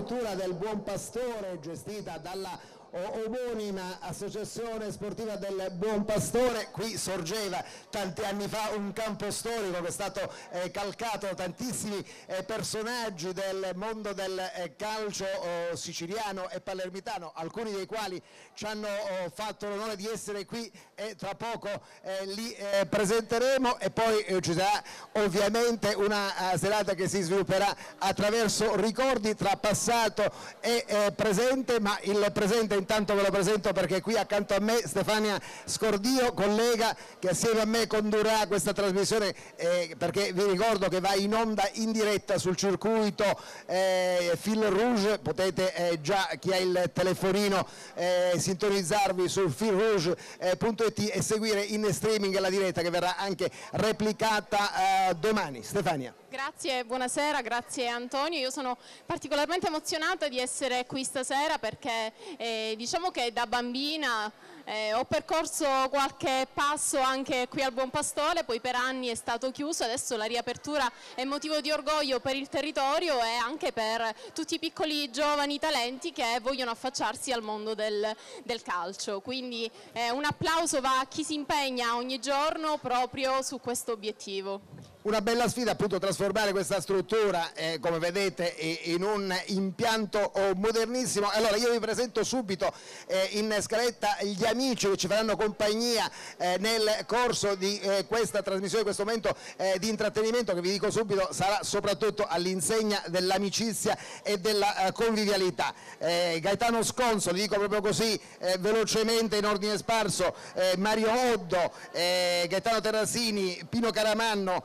struttura del Buon Pastore gestita dalla omonima associazione sportiva del Buon Pastore, qui sorgeva tanti anni fa un campo storico che è stato eh, calcato da tantissimi eh, personaggi del mondo del eh, calcio oh, siciliano e palermitano, alcuni dei quali ci hanno oh, fatto l'onore di essere qui e tra poco eh, li eh, presenteremo e poi eh, ci sarà ovviamente una serata che si svilupperà attraverso ricordi tra passato e presente, ma il presente intanto ve lo presento perché qui accanto a me Stefania Scordio, collega che assieme a me condurrà questa trasmissione eh, perché vi ricordo che va in onda in diretta sul circuito eh, Fil Rouge, potete eh, già chi ha il telefonino eh, sintonizzarvi sul filrouge.it e seguire in streaming la diretta che verrà anche replicata eh, domani. Stefania. Grazie, buonasera, grazie Antonio. Io sono particolarmente emozionata di essere qui stasera perché eh, diciamo che da bambina eh, ho percorso qualche passo anche qui al Buon Pastore, poi per anni è stato chiuso, adesso la riapertura è motivo di orgoglio per il territorio e anche per tutti i piccoli giovani talenti che vogliono affacciarsi al mondo del, del calcio. Quindi eh, un applauso va a chi si impegna ogni giorno proprio su questo obiettivo una bella sfida appunto trasformare questa struttura eh, come vedete in un impianto oh, modernissimo. Allora io vi presento subito eh, in scaletta gli amici che ci faranno compagnia eh, nel corso di eh, questa trasmissione di questo momento eh, di intrattenimento che vi dico subito sarà soprattutto all'insegna dell'amicizia e della eh, convivialità. Gaetano Sconso, li dico proprio così velocemente in ordine sparso Mario Oddo Gaetano Terrasini Pino Caramanno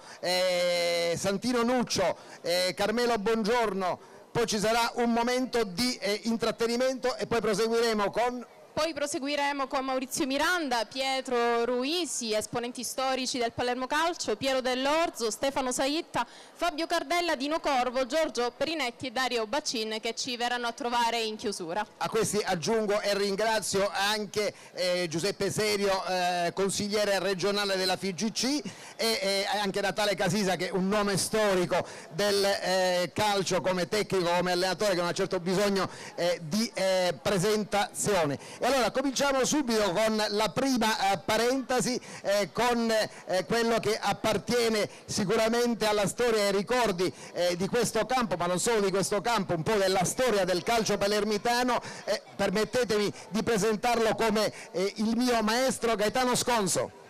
Santino Nuccio, eh, Carmelo Buongiorno, poi ci sarà un momento di eh, intrattenimento e poi proseguiremo con poi proseguiremo con Maurizio Miranda, Pietro Ruisi, esponenti storici del Palermo Calcio, Piero Dell'Orzo, Stefano Saitta, Fabio Cardella, Dino Corvo, Giorgio Perinetti e Dario Bacin che ci verranno a trovare in chiusura. A questi aggiungo e ringrazio anche eh, Giuseppe Serio, eh, consigliere regionale della FIGC e eh, anche Natale Casisa che è un nome storico del eh, calcio come tecnico, come allenatore che non ha certo bisogno eh, di eh, presentazione. Allora cominciamo subito con la prima eh, parentesi, eh, con eh, quello che appartiene sicuramente alla storia e ai ricordi eh, di questo campo, ma non solo di questo campo, un po' della storia del calcio palermitano. permettetemi di presentarlo come eh, il mio maestro Gaetano Sconso.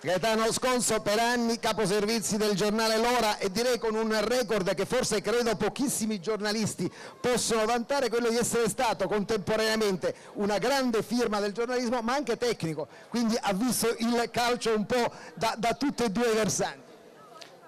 Gaetano Sconso per anni caposervizi del giornale L'Ora e direi con un record che forse credo pochissimi giornalisti possono vantare, quello di essere stato contemporaneamente una grande firma del giornalismo ma anche tecnico, quindi ha visto il calcio un po' da, da tutti e due i versanti.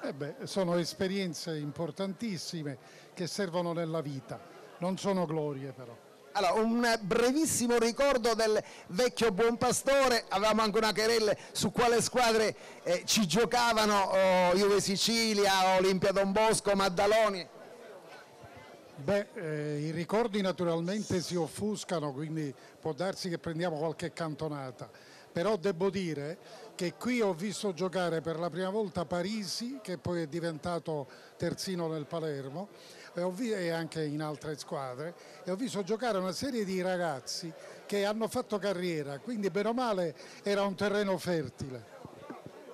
Eh beh, sono esperienze importantissime che servono nella vita, non sono glorie però. Allora, un brevissimo ricordo del vecchio buon pastore, avevamo anche una querella su quale squadre eh, ci giocavano oh, Juve Sicilia, Olimpia Don Bosco, Maddaloni. Beh, eh, i ricordi naturalmente si offuscano, quindi può darsi che prendiamo qualche cantonata, però devo dire che qui ho visto giocare per la prima volta Parisi, che poi è diventato terzino nel Palermo, e anche in altre squadre e ho visto giocare una serie di ragazzi che hanno fatto carriera, quindi bene o male era un terreno fertile.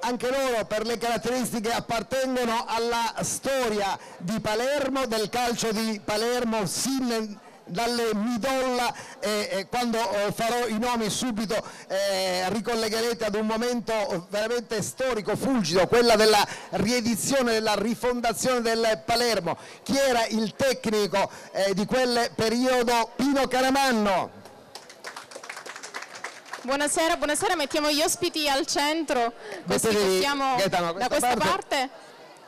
Anche loro per le caratteristiche appartengono alla storia di Palermo, del calcio di Palermo sin dalle midolla e, e quando oh, farò i nomi subito eh, ricollegherete ad un momento veramente storico, fulgido, quella della riedizione, della rifondazione del Palermo. Chi era il tecnico eh, di quel periodo? Pino Caramanno. Buonasera, buonasera, mettiamo gli ospiti al centro, così possiamo da questa parte, parte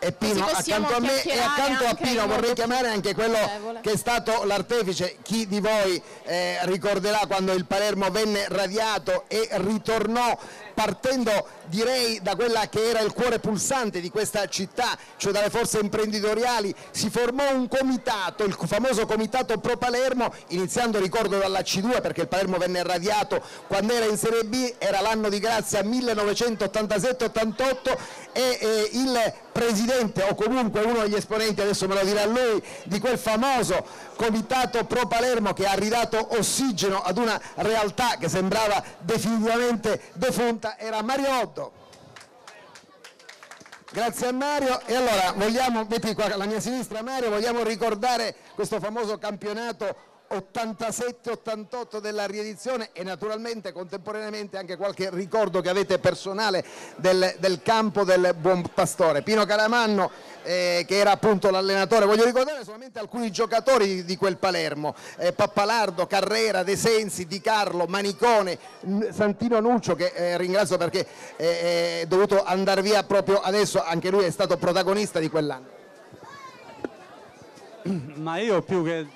e Pino accanto a me e accanto a Pino vorrei chiamare anche quello che è stato l'artefice, chi di voi eh, ricorderà quando il Palermo venne radiato e ritornò partendo direi da quella che era il cuore pulsante di questa città, cioè dalle forze imprenditoriali, si formò un comitato, il famoso comitato Pro Palermo, iniziando ricordo dalla C2 perché il Palermo venne radiato quando era in Serie B, era l'anno di grazia 1987-88 e eh, il presidente o comunque uno degli esponenti, adesso me lo dirà lui, di quel famoso comitato pro Palermo che ha ridato ossigeno ad una realtà che sembrava definitivamente defunta era Mario Otto. Grazie a Mario e allora vogliamo, metti qua alla mia sinistra Mario, vogliamo ricordare questo famoso campionato 87-88 della riedizione e naturalmente contemporaneamente anche qualche ricordo che avete personale del, del campo del Buon Pastore. Pino Caramanno eh, che era appunto l'allenatore, voglio ricordare solamente alcuni giocatori di quel Palermo, eh, Pappalardo, Carrera, De Sensi, Di Carlo, Manicone, Santino Nuccio che eh, ringrazio perché eh, è dovuto andare via proprio adesso, anche lui è stato protagonista di quell'anno. Ma io più che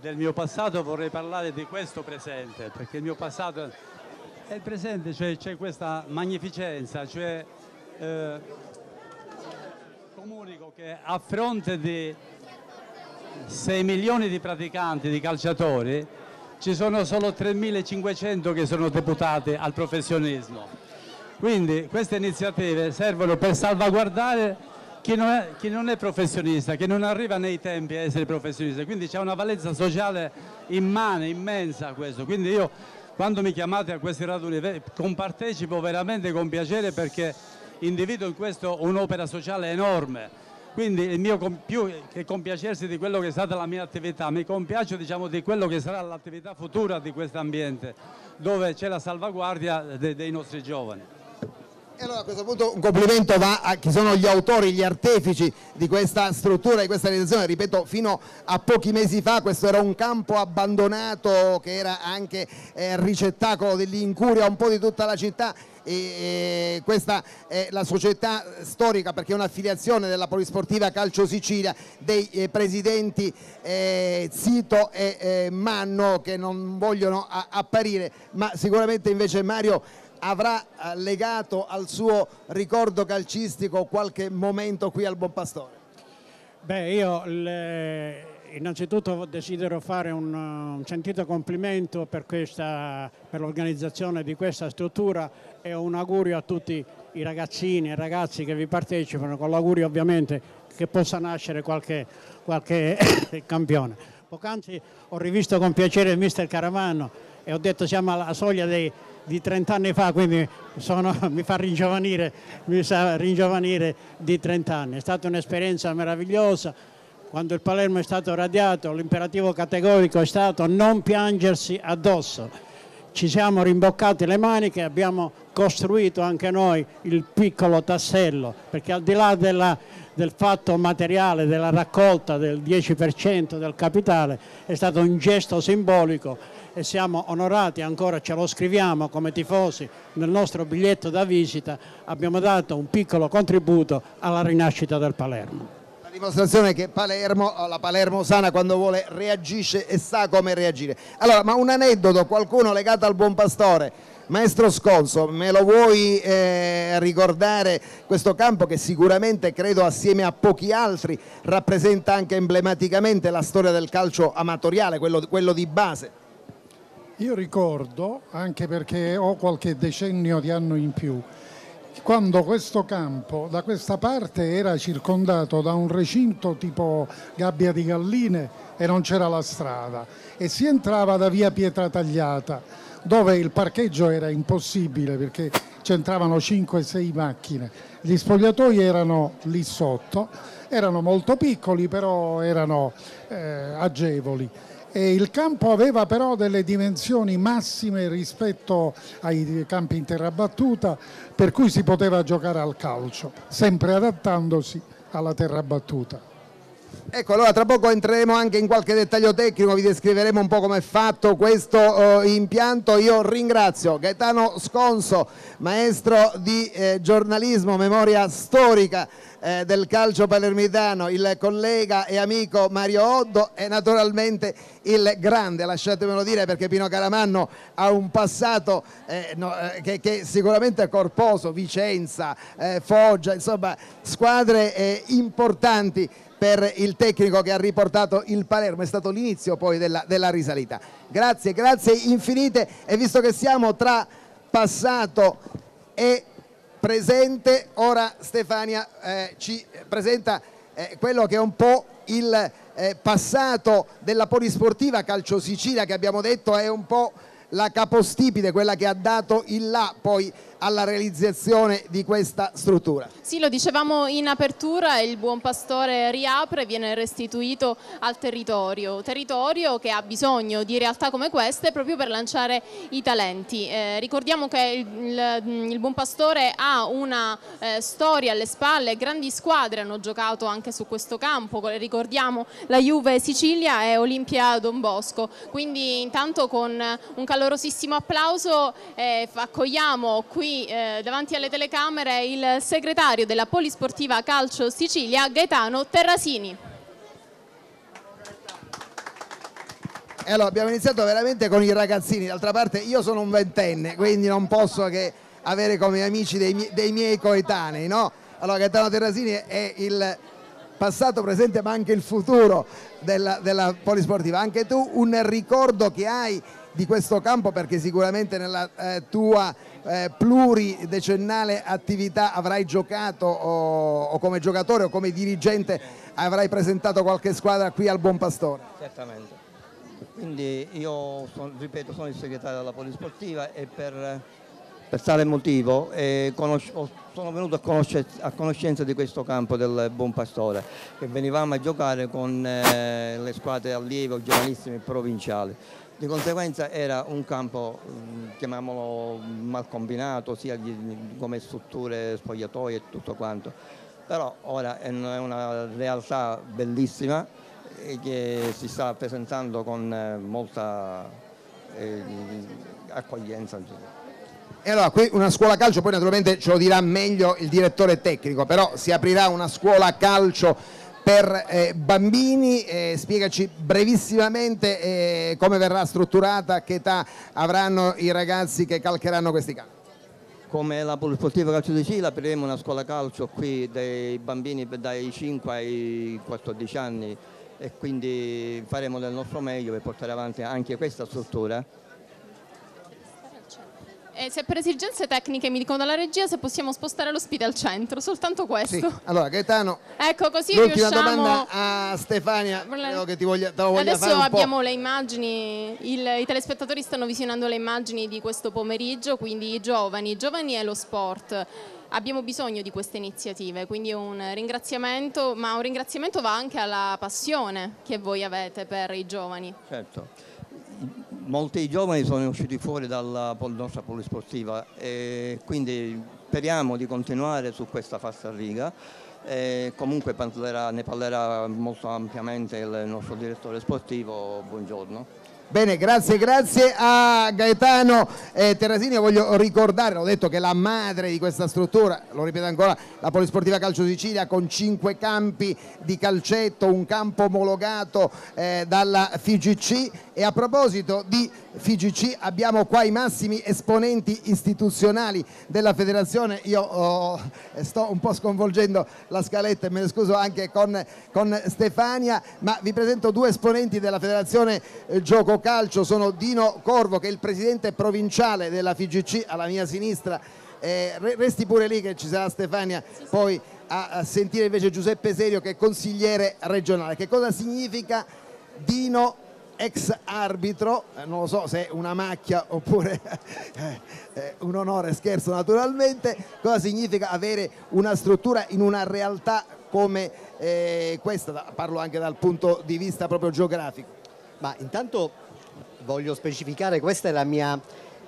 del mio passato vorrei parlare di questo presente, perché il mio passato è il presente, cioè c'è questa magnificenza, cioè eh, comunico che a fronte di 6 milioni di praticanti, di calciatori, ci sono solo 3.500 che sono deputati al professionismo. Quindi queste iniziative servono per salvaguardare chi non, è, chi non, è, professionista, che non arriva nei tempi a essere professionista, quindi c'è una valenza sociale immane, immensa questo, quindi io quando mi chiamate a questi raduni compartecipo veramente con piacere perché individuo in questo un'opera sociale enorme, quindi il mio più che compiacersi di quello che è stata la mia attività, mi compiaccio diciamo, di quello che sarà l'attività futura di questo ambiente, dove c'è la salvaguardia dei, dei nostri giovani. E allora a questo punto un complimento va a chi sono gli autori, gli artefici di questa struttura, di questa realizzazione. Ripeto, fino a pochi mesi fa questo era un campo abbandonato che era anche eh, ricettacolo dell'incuria un po' di tutta la città e questa è la società storica perché è un'affiliazione della Polisportiva Calcio Sicilia dei eh, presidenti eh, Zito e eh, Manno che non vogliono apparire ma sicuramente invece Mario avrà eh, legato al suo ricordo calcistico qualche momento qui al Buon Pastore? Beh, io le, innanzitutto desidero fare un, un sentito complimento per, per l'organizzazione di questa struttura e un augurio a tutti i ragazzini e ragazzi che vi partecipano, con l'augurio ovviamente che possa nascere qualche, qualche campione. Poc'anzi ho rivisto con piacere il mister Caravanno e ho detto siamo alla soglia dei di 30 anni fa, quindi sono, mi fa ringiovanire, mi sa ringiovanire di 30 anni. È stata un'esperienza meravigliosa. Quando il Palermo è stato radiato, l'imperativo categorico è stato non piangersi addosso. Ci siamo rimboccati le maniche, abbiamo costruito anche noi il piccolo tassello, perché al di là della, del fatto materiale, della raccolta del 10% del capitale, è stato un gesto simbolico e siamo onorati, ancora ce lo scriviamo come tifosi nel nostro biglietto da visita, abbiamo dato un piccolo contributo alla rinascita del Palermo. La dimostrazione che Palermo, la Palermo sana quando vuole reagisce e sa come reagire. Allora, ma un aneddoto, qualcuno legato al buon pastore, Maestro Sconso, me lo vuoi eh, ricordare questo campo che sicuramente credo assieme a pochi altri rappresenta anche emblematicamente la storia del calcio amatoriale, quello, quello di base? Io ricordo, anche perché ho qualche decennio di anno in più, quando questo campo da questa parte era circondato da un recinto tipo gabbia di galline e non c'era la strada e si entrava da via Pietra Tagliata dove il parcheggio era impossibile perché c'entravano 5-6 macchine. Gli spogliatoi erano lì sotto, erano molto piccoli però erano eh, agevoli e il campo aveva però delle dimensioni massime rispetto ai campi in terra battuta per cui si poteva giocare al calcio, sempre adattandosi alla terra battuta. Ecco, allora tra poco entreremo anche in qualche dettaglio tecnico, vi descriveremo un po' come è fatto questo eh, impianto. Io ringrazio Gaetano Sconso, maestro di eh, giornalismo, memoria storica eh, del calcio palermitano, il collega e amico Mario Oddo e naturalmente il grande, lasciatemelo dire perché Pino Caramanno ha un passato eh, no, eh, che, che, sicuramente è corposo, Vicenza, eh, Foggia, insomma squadre eh, importanti per il tecnico che ha riportato il Palermo, è stato l'inizio poi della, della risalita. Grazie, grazie infinite e visto che siamo tra passato e presente, ora Stefania eh, ci presenta eh, quello che è un po' il eh, passato della polisportiva Calcio Sicilia che abbiamo detto è un po' la capostipite, quella che ha dato il là. Poi alla realizzazione di questa struttura. Sì, lo dicevamo in apertura, il Buon Pastore riapre e viene restituito al territorio, territorio che ha bisogno di realtà come queste proprio per lanciare i talenti. Eh, ricordiamo che il, il, il, Buon Pastore ha una eh, storia alle spalle, grandi squadre hanno giocato anche su questo campo, ricordiamo la Juve Sicilia e Olimpia Don Bosco, quindi intanto con un calorosissimo applauso eh, accogliamo qui qui eh, davanti alle telecamere il segretario della Polisportiva Calcio Sicilia, Gaetano Terrasini. E allora, abbiamo iniziato veramente con i ragazzini, d'altra parte io sono un ventenne, quindi non posso che avere come amici dei, mie, dei miei coetanei, no? Allora Gaetano Terrasini è il passato, presente ma anche il futuro della, della polisportiva. Anche tu un ricordo che hai di questo campo perché sicuramente nella eh, tua eh, pluridecennale attività avrai giocato o, o, come giocatore o come dirigente avrai presentato qualche squadra qui al Buon Pastore. Certamente, quindi io sono, ripeto sono il segretario della Polisportiva e per, per tale motivo eh, sono venuto a, a, conoscenza di questo campo del Buon Pastore che venivamo a giocare con eh, le squadre allievo giovanissime provinciali di conseguenza era un campo, mm, chiamiamolo mal combinato, sia come strutture, spogliatoi e tutto quanto. Però ora è una realtà bellissima che si sta presentando con eh, molta eh, accoglienza. E allora qui una scuola calcio, poi naturalmente ce lo dirà meglio il direttore tecnico, però si aprirà una scuola calcio per eh, bambini, eh, spiegaci brevissimamente eh, come verrà strutturata, che età avranno i ragazzi che calcheranno questi campi. Come la Polisportiva Calcio di Sicilia apriremo una scuola calcio qui dei bambini dai 5 ai 14 anni e quindi faremo del nostro meglio per portare avanti anche questa struttura eh, se per esigenze tecniche mi dicono dalla regia se possiamo spostare l'ospite al centro, soltanto questo. Sì. Allora Gaetano, ecco, così l'ultima riusciamo... domanda a Stefania, credo che ti voglia, te voglia Adesso abbiamo le immagini, il, i telespettatori stanno visionando le immagini di questo pomeriggio, quindi i giovani, i giovani e lo sport. Abbiamo bisogno di queste iniziative, quindi un ringraziamento, ma un ringraziamento va anche alla passione che voi avete per i giovani. Certo molti giovani sono usciti fuori dalla nostra polisportiva e quindi speriamo di continuare su questa falsa riga. E comunque parlerà, ne parlerà molto ampiamente il nostro direttore sportivo, buongiorno. Bene, grazie, grazie a Gaetano eh, Terrasini. Io voglio ricordare, ho detto che la madre di questa struttura, lo ripeto ancora, la Polisportiva Calcio Sicilia con cinque campi di calcetto, un campo omologato eh, dalla FIGC e a proposito di FIGC abbiamo qua i massimi esponenti istituzionali della federazione, io oh, sto un po' sconvolgendo la scaletta e me ne scuso anche con, con Stefania, ma vi presento due esponenti della federazione eh, Gioco Calcio, sono Dino Corvo che è il presidente provinciale della FIGC alla mia sinistra, eh, resti pure lì che ci sarà Stefania poi a, a sentire invece Giuseppe Serio che è consigliere regionale. Che cosa significa Dino ex arbitro, eh, non lo so se è una macchia oppure eh, eh, un onore, scherzo naturalmente, cosa significa avere una struttura in una realtà come eh, questa, parlo anche dal punto di vista proprio geografico. Ma intanto voglio specificare, questa è la mia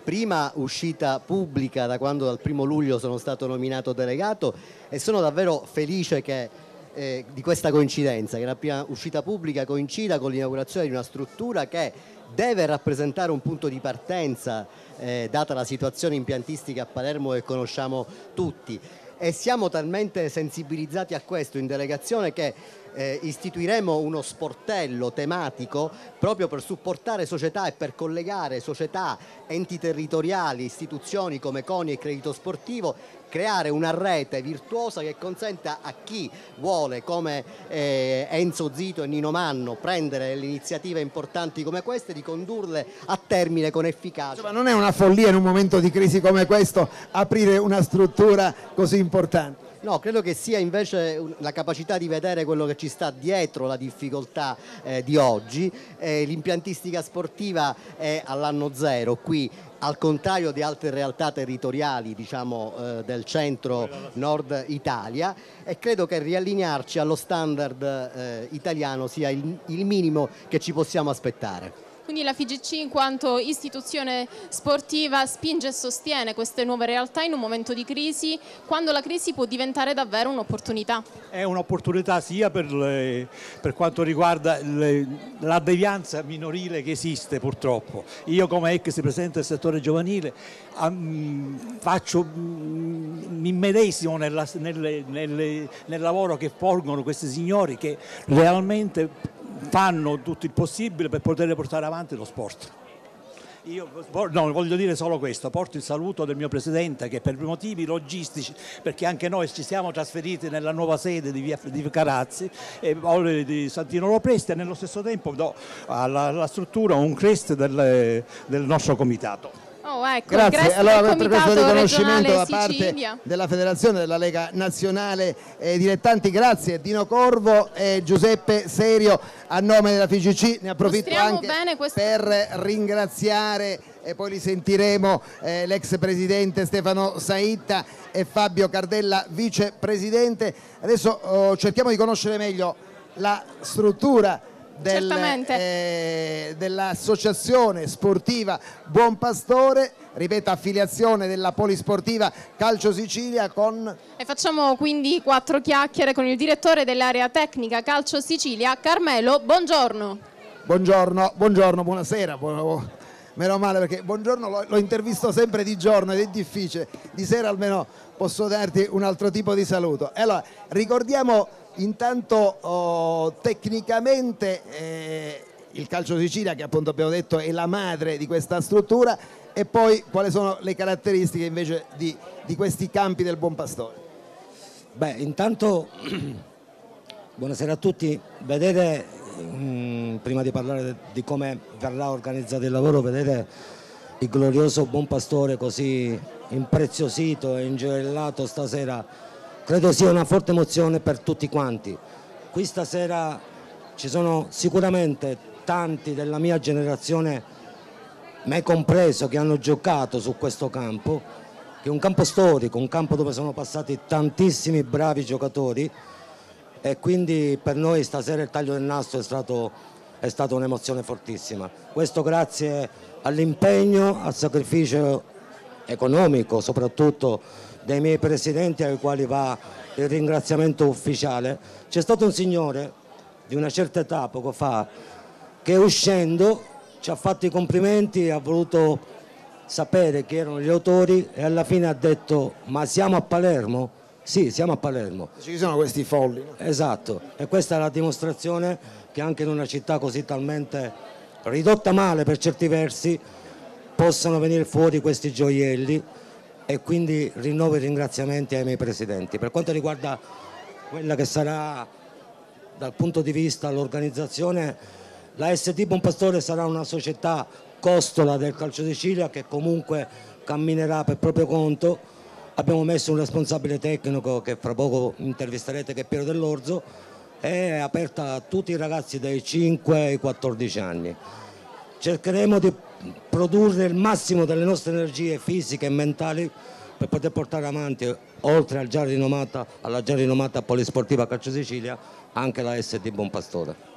prima uscita pubblica da quando dal primo luglio sono stato nominato delegato e sono davvero felice che eh, di questa coincidenza, che la prima uscita pubblica coincida con l'inaugurazione di una struttura che deve rappresentare un punto di partenza eh, data la situazione impiantistica a Palermo che conosciamo tutti. e siamo talmente sensibilizzati a questo in delegazione che eh, istituiremo uno sportello tematico proprio per supportare società e per collegare società, enti territoriali, istituzioni come CONI e Credito Sportivo creare una rete virtuosa che consenta a chi vuole come eh, Enzo Zito e Nino Manno prendere le iniziative importanti come queste di condurle a termine con efficacia. Ma non è una follia in un momento di crisi come questo aprire una struttura così importante? No, credo che sia invece la capacità di vedere quello che ci sta dietro la difficoltà eh, di oggi. Eh, l'impiantistica sportiva è all'anno zero qui al contrario di altre realtà territoriali diciamo, eh, del centro nord Italia e credo che riallinearci allo standard eh, italiano sia il, il minimo che ci possiamo aspettare. Quindi la FIGC in quanto istituzione sportiva spinge e sostiene queste nuove realtà in un momento di crisi, quando la crisi può diventare davvero un'opportunità. È un'opportunità sia per, le, per, quanto riguarda le, la devianza minorile che esiste purtroppo. Io come ex presidente del settore giovanile faccio, um, mi medesimo nella, nelle, nelle, nel lavoro che porgono questi signori che realmente fanno tutto il possibile per poter portare avanti lo sport. Io no, voglio dire solo questo, porto il saluto del mio Presidente che per motivi logistici, perché anche noi ci siamo trasferiti nella nuova sede di, via, di Carazzi, e, di Santino Lopresti e nello stesso tempo do alla, alla struttura un crest del, del nostro comitato. Oh, ecco, Grazie, allora per questo riconoscimento da parte della Federazione della Lega Nazionale eh, Dilettanti, grazie. Dino Corvo e Giuseppe Serio a nome della FIGC, ne approfitto anche per ringraziare e poi li sentiremo eh, l'ex presidente Stefano Saitta e Fabio Cardella vicepresidente. Adesso oh, cerchiamo di conoscere meglio la struttura del, eh, dell'associazione sportiva Buon Pastore ripeto affiliazione della Polisportiva Calcio Sicilia con e facciamo quindi quattro chiacchiere con il direttore dell'area tecnica Calcio Sicilia Carmelo buongiorno buongiorno buongiorno buonasera buon... meno male perché buongiorno lo, lo intervisto sempre di giorno ed è difficile di sera almeno posso darti un altro tipo di saluto. Allora ricordiamo intanto oh, tecnicamente eh, il calcio Sicilia che appunto abbiamo detto è la madre di questa struttura e poi quali sono le caratteristiche invece di, di questi campi del Buon Pastore? Beh, intanto buonasera a tutti, vedete mh, mm, prima di parlare di come verrà organizzato il lavoro, vedete il glorioso Buon Pastore così impreziosito e ingioiellato stasera credo sia una forte emozione per tutti quanti. Qui stasera ci sono sicuramente tanti della mia generazione, me compreso, che hanno giocato su questo campo, che è un campo storico, un campo dove sono passati tantissimi bravi giocatori e quindi per noi stasera il taglio del nastro è stato, è stata un'emozione fortissima. Questo grazie all'impegno, al sacrificio economico soprattutto dei miei presidenti ai quali va il ringraziamento ufficiale, c'è stato un signore di una certa età poco fa che uscendo ci ha fatto i complimenti ha voluto sapere chi erano gli autori e alla fine ha detto ma siamo a Palermo? Sì, siamo a Palermo. Ci sono questi folli. No? Esatto, e questa è la dimostrazione che anche in una città così talmente ridotta male per certi versi possano venire fuori questi gioielli e quindi rinnovo i ringraziamenti ai miei presidenti. Per quanto riguarda quella che sarà dal punto di vista l'organizzazione, la SD Buonpastore sarà una società costola del Calcio Sicilia che comunque camminerà per proprio conto. Abbiamo messo un responsabile tecnico che fra poco intervisterete che è Piero Dell'Orzo è aperta a tutti i ragazzi dai 5 ai 14 anni. Cercheremo di produrre il massimo delle nostre energie fisiche e mentali per poter portare avanti, oltre al già rinomata, alla già rinomata Polisportiva Calcio Sicilia, anche la SD Buonpastore.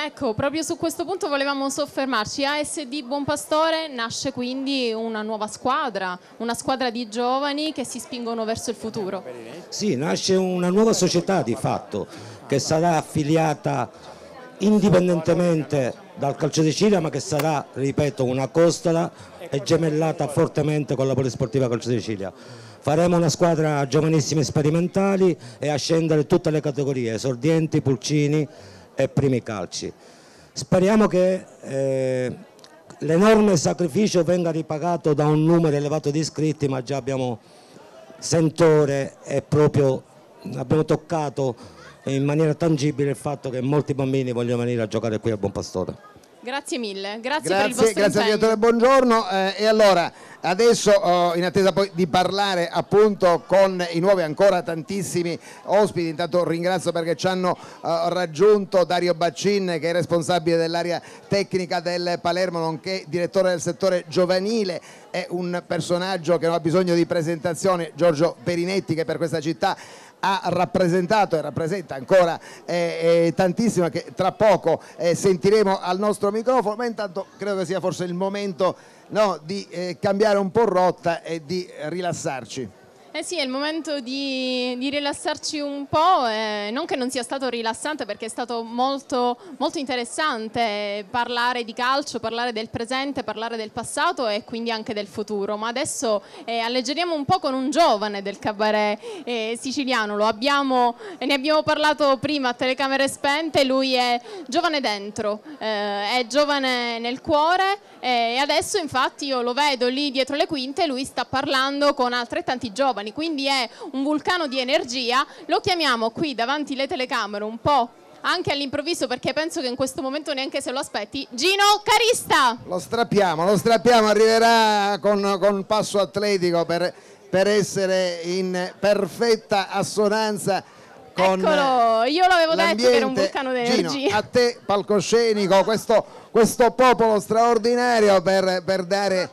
Ecco, proprio su questo punto volevamo soffermarci. ASD Buonpastore nasce quindi una nuova squadra, una squadra di giovani che si spingono verso il futuro. Sì, nasce una nuova società di fatto che sarà affiliata indipendentemente dal calcio Sicilia ma che sarà, ripeto, una costola e gemellata fortemente con la Polisportiva Calcio di Sicilia. Faremo una squadra giovanissime sperimentali e a scendere tutte le categorie, esordienti, pulcini e primi calci. Speriamo che eh, l'enorme sacrificio venga ripagato da un numero elevato di iscritti, ma già abbiamo sentore e proprio abbiamo toccato in maniera tangibile il fatto che molti bambini vogliono venire a giocare qui a Buon Pastore. Grazie mille, grazie, Grazie, per il vostro grazie impegno. direttore, buongiorno. Eh, e allora, adesso oh, in attesa poi di parlare appunto con i nuovi ancora tantissimi ospiti, intanto ringrazio perché ci hanno eh, raggiunto Dario Baccin che è responsabile dell'area tecnica del Palermo, nonché direttore del settore giovanile, è un personaggio che non ha bisogno di presentazione, Giorgio Perinetti che per questa città ha rappresentato e rappresenta ancora eh, eh, tantissimo che tra poco eh, sentiremo al nostro microfono, ma intanto credo che sia forse il momento no, di eh, cambiare un po' rotta e di rilassarci. Eh sì, è il momento di, di rilassarci un po', eh, non che non sia stato rilassante perché è stato molto, molto interessante parlare di calcio, parlare del presente, parlare del passato e quindi anche del futuro, ma adesso eh, alleggeriamo un po' con un giovane del cabaret eh, siciliano, abbiamo, ne abbiamo parlato prima a telecamere spente, lui è giovane dentro, eh, è giovane nel cuore eh, e adesso infatti io lo vedo lì dietro le quinte, lui sta parlando con altrettanti giovani, quindi è un vulcano di energia. Lo chiamiamo qui davanti alle telecamere un po' anche all'improvviso perché penso che in questo momento neanche se lo aspetti. Gino Carista! Lo strappiamo, lo strappiamo, arriverà con, con passo atletico per, per essere in perfetta assonanza con Eccolo, io l'avevo detto che era un l'ambiente. vulcano di Gino, energia. a te palcoscenico, questo, questo popolo straordinario per, per dare...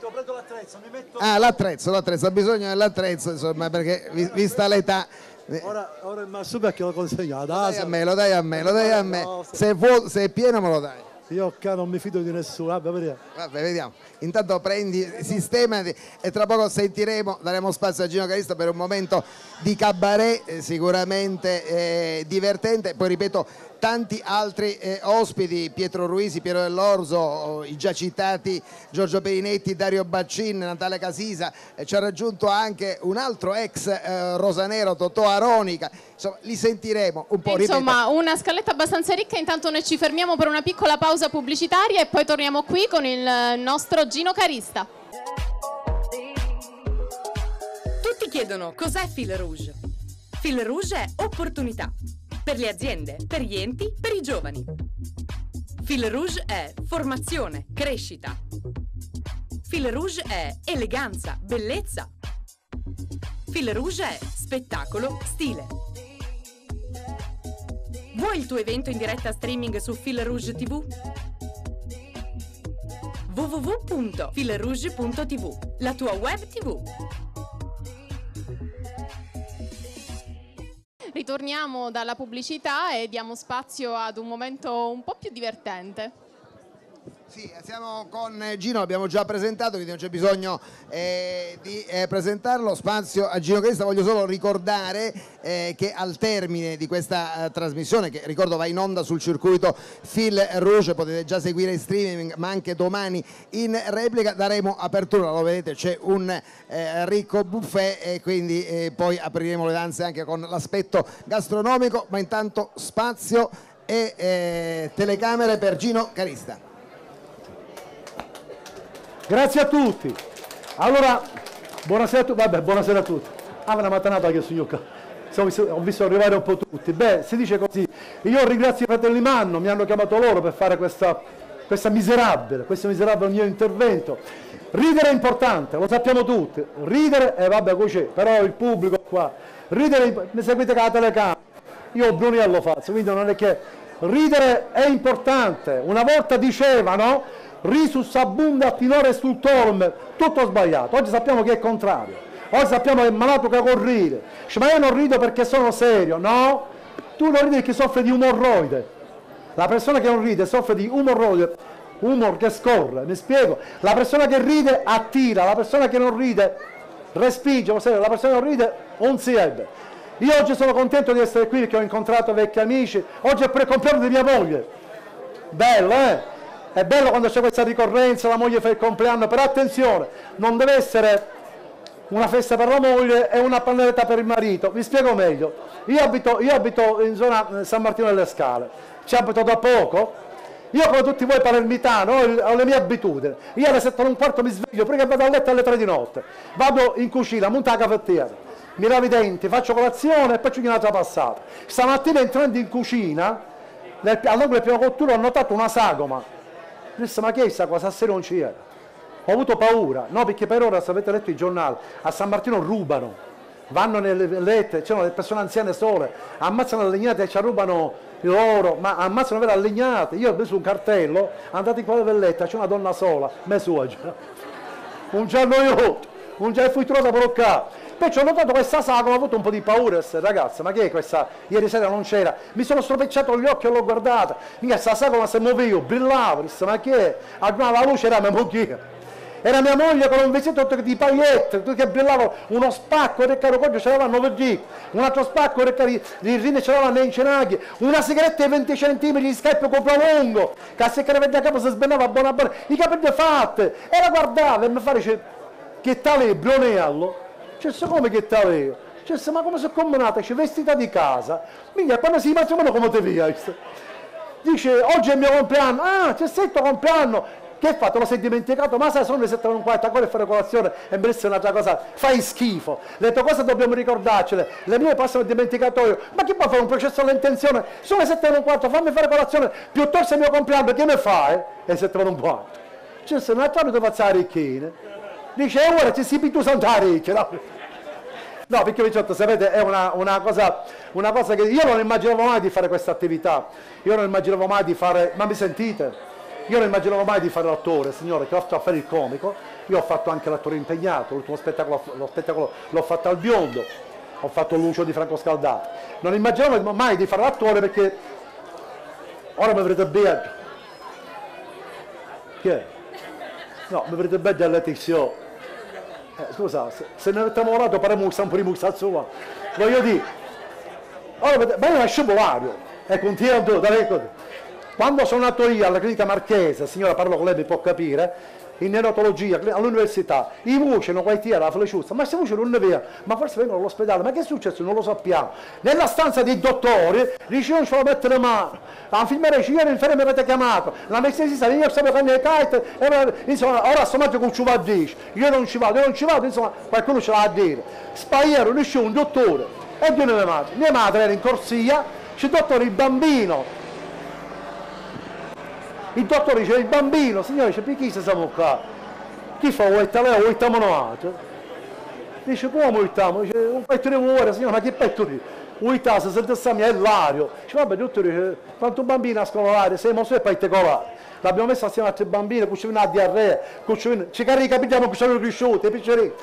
Ah, l'attrezzo, l'attrezzo, ha bisogno dell'attrezzo, insomma, perché vi- vista l'età... eh, Ora, ora il che l'ho consegnato. Lo dai a me, lo dai a me, lo dai a me. Se, è vuoto- se è pieno me lo dai. Io qua non mi fido di nessuno, vabbè, vediamo. Vabbè, vediamo. Intanto prendi, sistemati e tra poco sentiremo, daremo spazio a Gino Carista per un momento di cabaret eh, sicuramente eh, divertente. Poi ripeto, tanti altri eh, ospiti, Pietro Ruisi, Piero Dell'Orso, oh, i già citati Giorgio Perinetti, Dario Baccin, Natale Casisa, eh, ci ha raggiunto anche un altro ex eh, rosanero, Totò Aronica. Insomma, li sentiremo un po', ripeto. Insomma, una scaletta abbastanza ricca, intanto noi ci fermiamo per una piccola pausa pubblicitaria e poi torniamo qui con il nostro Gino Carista. Tutti chiedono cos'è Fil Rouge. Fil Rouge è opportunità per le aziende, per gli enti, per i giovani. Fil Rouge è formazione, crescita. Fil Rouge è eleganza, bellezza. Fil Rouge è spettacolo, stile. Vuoi il tuo evento in diretta streaming su Fil Rouge TV? www.filrouge.tv, la tua web TV. Ritorniamo dalla pubblicità e diamo spazio ad un momento un po' più divertente. Sì, siamo con Gino, l'abbiamo già presentato, quindi non c'è bisogno eh, di eh, presentarlo. Spazio a Gino Cresta, voglio solo ricordare eh, che al termine di questa eh, trasmissione, che ricordo va in onda sul circuito Phil Rouge, potete già seguire in streaming, ma anche domani in replica, daremo apertura, lo vedete c'è un eh, ricco buffet e quindi eh, poi apriremo le danze anche con l'aspetto gastronomico, ma intanto spazio e eh, telecamere per Gino Carista. Grazie a tutti. Allora, buonasera a tutti. Vabbè, buonasera a tutti. Ah, una mattanata che visto- Ho visto arrivare un po' tutti. Beh, si dice così. Io ringrazio i fratelli Manno, mi hanno chiamato loro per fare questa, questa miserabile, questo miserabile mio intervento. Ridere è importante, lo sappiamo tutti. Ridere, e vabbè, così, però il pubblico qua. Ridere, mi seguite con la telecamera. Io Brunello faccio, quindi non è che ridere è importante. Una volta dicevano risus abunda finore sul torme, tutto sbagliato. Oggi sappiamo che è contrario. Oggi sappiamo che è malato che può. Dice, ma io non rido perché sono serio, no? Tu non ridi perché soffri di umorroide. La persona che non ride soffre di umorroide, humor che scorre, mi spiego? La persona che ride attira, la persona che non ride respinge, la persona che non ride non si ebbe. Io oggi sono contento di essere qui perché ho incontrato vecchi amici, oggi è per il compleanno di mia moglie, Bello, eh? È bello quando c'è questa ricorrenza, la moglie fa il compleanno, però attenzione, non deve essere una festa per la moglie e una pannetta per il marito. Vi spiego meglio. Io abito, io abito in zona eh, San Martino delle Scale, ci abito da poco. Io come tutti voi palermitano ho, le mie abitudini. Io alle 7 e un quarto mi sveglio, che vado a letto alle 3 di notte. Vado in cucina, monto la caffettiera, mi lavo i denti, faccio colazione e poi ci un'altra passata. Stamattina entrando in cucina, all'angolo di prima cottura ho notato una sagoma. Detto, ma che è questa cosa? Stasera non ci era. Ho avuto paura, no perché per ora, se avete letto i giornali, a San Martino rubano, vanno nelle lette, c'erano le persone anziane sole, ammazzano le legnate e ci rubano loro, ma ammazzano vere legnate. Io ho preso un cartello, andate in quella velletta, c'è una donna sola, me suocera. Un giorno io, un giorno fui per qua. Poi ci ho notato questa sagoma, ho avuto un po' di paura, ragazza, ma che è questa? Ieri sera non c'era, mi sono stropicciato gli occhi e l'ho guardata, questa sagoma se muovevo, brillavo, disse, ma che è? Allora la luce era mia moglie. Era mia moglie con un vestito di pagliette, che brillava uno spacco del caro coggio c'era 9 G, un altro spacco del caro rine c'era nei cenaghi, una sigaretta di 20 cm di scarpe lungo, che se crevette a capo si sbennava buona buona, i capelli fatti, e la guardava e mi fa dice, che tale Brunello? Cioè, come che tale? Cioè, ma come sono combinata? C'è vestita di casa, mica quando si matrimonio come te via? Dice, oggi è il mio compleanno, ah, c'è il tuo compleanno, che hai fatto? Lo sei dimenticato? Ma sai, sono le 7 e un quarto, ancora fare colazione e mi è un'altra cosa, fai schifo. Le tue cose dobbiamo ricordarcele, le mie passano al dimenticatoio. Ma chi può fare un processo all'intenzione? Sono le 7 e un quarto, fammi fare colazione, piuttosto è il mio compleanno, che mi fai? E le 7 e un quarto. Cioè, se non è trovato faccio la ricchina. Dice, e ora ci si pitu santa ricchia, no? Perché Viciotto, sapete, è una, una cosa, una cosa che io non immaginavo mai di fare questa attività, io non immaginavo mai di fare, ma mi sentite? Io non immaginavo mai di fare l'attore, signore, che oltre a fare il comico, io ho fatto anche l'attore impegnato, l'ultimo spettacolo, lo spettacolo l'ho fatto al biondo, ho fatto Lucio di Franco Scaldato. Non immaginavo mai di fare l'attore perché ora mi vedrete bene. Che? No, mi vedrete bene dalla Tizio. Eh, scusa, se, ne avete lavorato parliamo un po' di musa sua. Voglio dire, ora, vedete, ma io nasco Vario, e continuo da ecco. Quando sono nato io alla clinica marchese, signora parlo con lei, mi può capire, in neonatologia all'università, i muoiono quei tira la flecciuzza, ma se muoiono non ne via, ma forse vengono all'ospedale, ma che è successo? Non lo sappiamo. Nella stanza dei dottori, dice non ce lo mette le mani, l'infermiera dice ieri l'infermiera mi avete chiamato, l'anestesista io stavo con le carte, insomma, ora sto maggio con ci va a dire, io non ci vado, io non ci vado, insomma, qualcuno ce l'ha a dire. Spaiero, dice un dottore, e due mia madre, mia madre era in corsia, c'è il dottore il bambino, il dottore dice il bambino, signore, dice perché siamo qua? Chi fa vuoi lei vuoi tamonato? Dice come vuoi tamo? Dice un petto di muore, signore, ma che petto di? Vuoi se sente sta mia è l'ario. Dice vabbè, dottore, quanto bambino a scolare, sei mosso e poi colare. L'abbiamo messo assieme a tre bambini, cucina a diarrea, cucina, ci carica, capiamo che sono cresciuti, piccoli.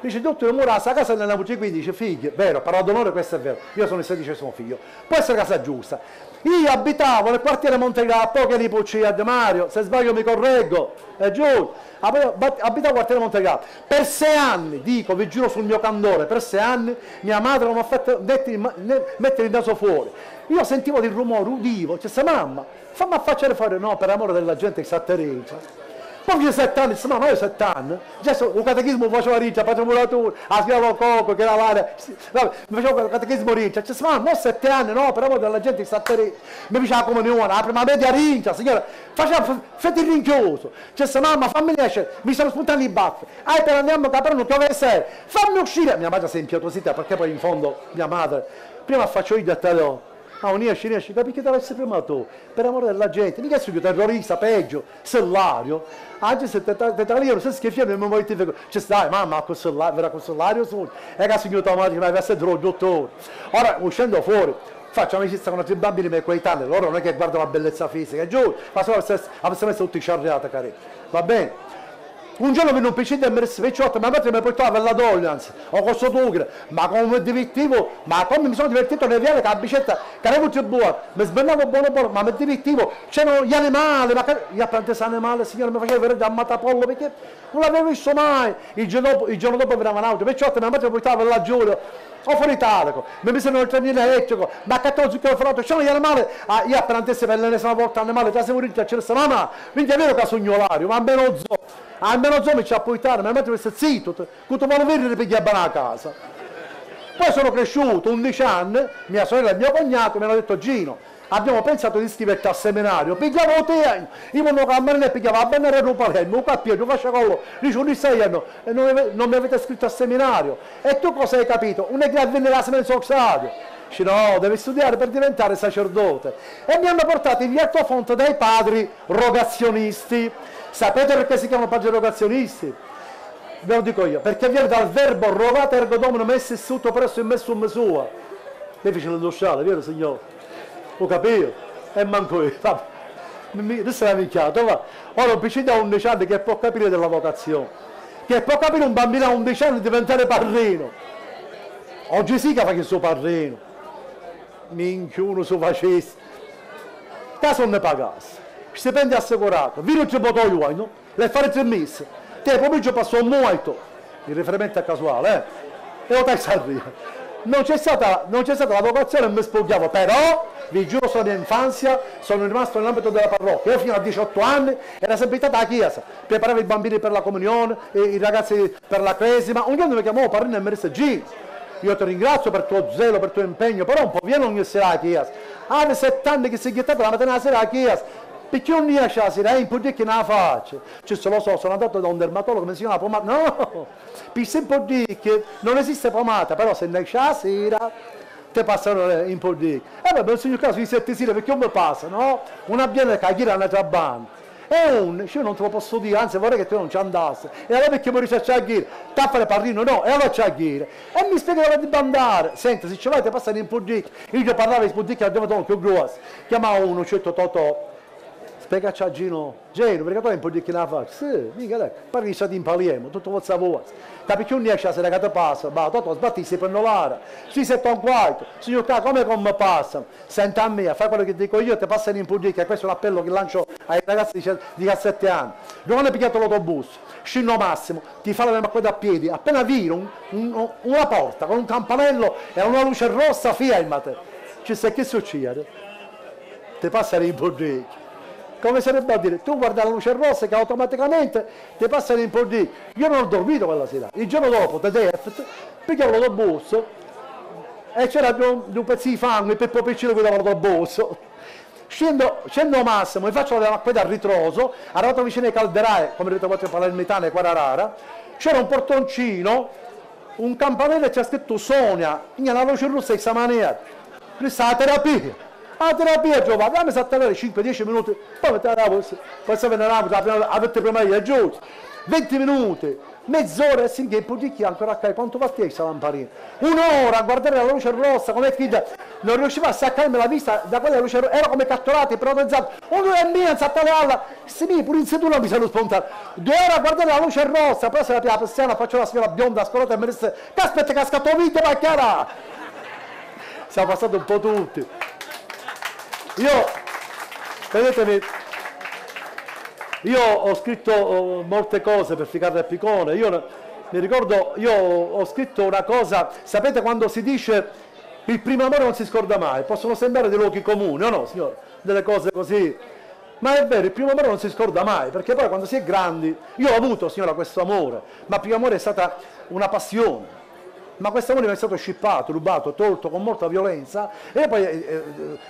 Dice, dottore, ora a casa nella voce qui, dice, figlio, vero, parola d'onore, questo è vero, io sono il sedicesimo figlio, può essere casa giusta. Io abitavo nel quartiere Montegrappo, che è di Puccia di Mario, se sbaglio mi correggo, è giusto. Abitavo nel quartiere Montegrappo. Per sei anni, dico, vi giuro sul mio candore, per sei anni mia madre non mi ha fatto mettere il naso fuori. Io sentivo del rumore, udivo, cioè, mamma, fammi affacciare fuori, no, per amore della gente che sa Teresa. Poi io sette anni, ma io sette anni, già il catechismo faceva riccia, facevo muratura, a schiavo coco, che lavare, mi facevo il catechismo riccia, cioè, ma non sette anni, no, però della gente sta te, mi faceva la comunione, la prima media rincia, signora, faceva fette il rinchioso, cioè, mamma fammi esce, mi sono spuntati i baffi, ah, per andiamo a capire, non sei, fammi uscire, mia madre si è impietosita perché poi in fondo mia madre, prima faccio io a te, Ah, un riesci, riesci, perché deve essere tu, per amore della gente, mica sei più terrorista, peggio, sellario, anche se te tagliano, se schiaffiano, non mi vuoi dire, ci stai, mamma, con sellario, verrà con sellario su, e che signor Tomati, ma è il dottore. Ora, uscendo fuori, faccio amicizia con altri bambini miei coetanei, loro non è che guardano la bellezza fisica, giù, ma se avessero messo tutti i sciarriati, cari, va bene? Un giorno venne un PC del MRS28, ma mentre mi portava la Doglians, o questo Tugre, ma come divertivo, ma come mi sono divertito nel viale con la bicetta, che avevo più buona, mi sbandavo buono buono, ma mi divertivo, c'erano gli animali, ma che... io apprendere animale, signore, mi faceva vedere da matapollo, perché non l'avevo visto mai. Il giorno dopo, il giorno dopo veniva un'auto, perciò mia madre mi portava là Giulio, o fuori italico, mi misero nel trenino elettrico, ma che tu zucchero frotto, c'erano gli animali, ah, io appena per l'ennesima volta animale, ti sei venuto a cercare, mamma, quindi è vero che sognolario, ma almeno zo, almeno zo mi ci ha portato, mi metto zitto, che tu vuoi vedere ripigliare a casa. Poi sono cresciuto, 11 anni, mia sorella e mio cognato mi hanno detto Gino, abbiamo pensato di iscriverti al seminario, pigliavo te, io non camminare e pigliavo a bene un Palermo, un cappio, un fasciacolo, dice un anno e non, non mi avete iscritto al seminario. E tu cosa hai capito? Un è che la semenza oxadio. Dice no, devi studiare per diventare sacerdote. E mi hanno portato in Vierto Fonte dai padri rogazionisti. Sapete perché si chiamano padri rogazionisti? Ve lo dico io, perché viene dal verbo rogate ergo domino messo sotto presso messo in sua. Difficile industriale, vero signore? ho capito? E manco io, vabbè. Adesso è minchiato, va. Ora un piccino a 11 anni che può capire della vocazione, che può capire un bambino a 11 anni diventare parrino. Oggi sì che fa il suo parrino. Minchia uno su facesse. Caso non ne pagasse. Stipendio assicurato. Vino ci botò io, no? Le fare tre mesi. Te pomeriggio passò molto. Il riferimento è casuale, eh? E lo taxi arriva non c'è stata, non c'è stata la vocazione mi spogliavo, però vi giuro sono in infanzia, sono rimasto nell'ambito della parrocchia, io fino a 18 anni era sempre stata la chiesa, preparavo i bambini per la comunione, i ragazzi per la cresima, un giorno mi chiamavo Parrino MRSG, io ti ringrazio per il tuo zelo, per il tuo impegno, però un po' vieni ogni sera alla chiesa, ha 7 anni che si è ghiattato la mattina alla sera alla chiesa, perché non riesce a sera, è in che non la faccio, cioè se lo so, sono andato da un dermatologo, mi si chiama pomata, no, per sempre che non esiste pomata, però se ne sera, ti passano in podì. E vabbè, signor caso di sette sere perché non mi passa, no? Una bianca che gira una trabanda. E un, io non te lo posso dire, anzi vorrei che tu non ci andassi. E allora perché mi riesci a chiedere? Taffare parrino, no, e allora ci chiedere. E mi spiegava di andare. Senti, se ci vai ti passano in podì. Io parlavo di podì che avevano più grossi. Chiamava uno, certo Totò spiegaci a Gino, Gino, perché tu hai un po' di che la faccio? Sì, mica lei, parli di stati in paliemo, tutto il sapore. Capi non riesce a essere che passa, ma tu sbatti se per nolare, si sette un quarto, signor qua come come passa? Senta a me, fai quello che dico io, ti passano in puglia, questo è un appello che lancio ai ragazzi di 17 anni. Non hanno picchiato l'autobus, scino massimo, ti fa la macqueta a piedi, appena viro un, un, una porta con un campanello e una luce rossa, firmate. Ci sai che succede? Ti passano in puglia come sarebbe a dire, tu guarda la luce rossa che automaticamente ti passa in di... Io non ho dormito quella sera, il giorno dopo, da Deft, pigliavo l'autobus e c'era un, un pezzo di fango, il Peppo Piccino guidava l'autobus. Scendo, scendo Massimo, mi faccio la macqueta a ritroso, arrivato vicino ai calderai, come detto quattro palermitane, qua rara, c'era un portoncino, un campanello e c'è scritto Sonia, la luce rossa in questa maniera. Questa è la terapia la terapia giovane, dammi saltare 5-10 minuti, poi poi se veniamo, avete prima di giù, 20 minuti, mezz'ora e si che poi ancora a capo, quanto va questa lamparina? Un'ora a guardare la luce rossa, come figlia, non riusciva a staccarmi la vista da quella luce rossa, ero come catturati, ipnotizzati, un'ora e mezza a alla, si mi pure in seduta mi sono spuntato, due ore a guardare la luce rossa, poi se la pia persiana faccio la signora bionda, scolata e mi disse, ha scatto vita, ma chiara! Siamo passati un po' tutti. Io, vedetemi, io ho scritto oh, molte cose per Ficarra e Picone, io mi ricordo, io ho scritto una cosa, sapete quando si dice il primo amore non si scorda mai, possono sembrare dei luoghi comuni, o no signore? Delle cose così, ma è vero, il primo amore non si scorda mai, perché poi quando si è grandi, io ho avuto signora questo amore, ma il primo amore è stata una passione, ma questo amore mi è stato scippato, rubato, tolto con molta violenza e poi eh, eh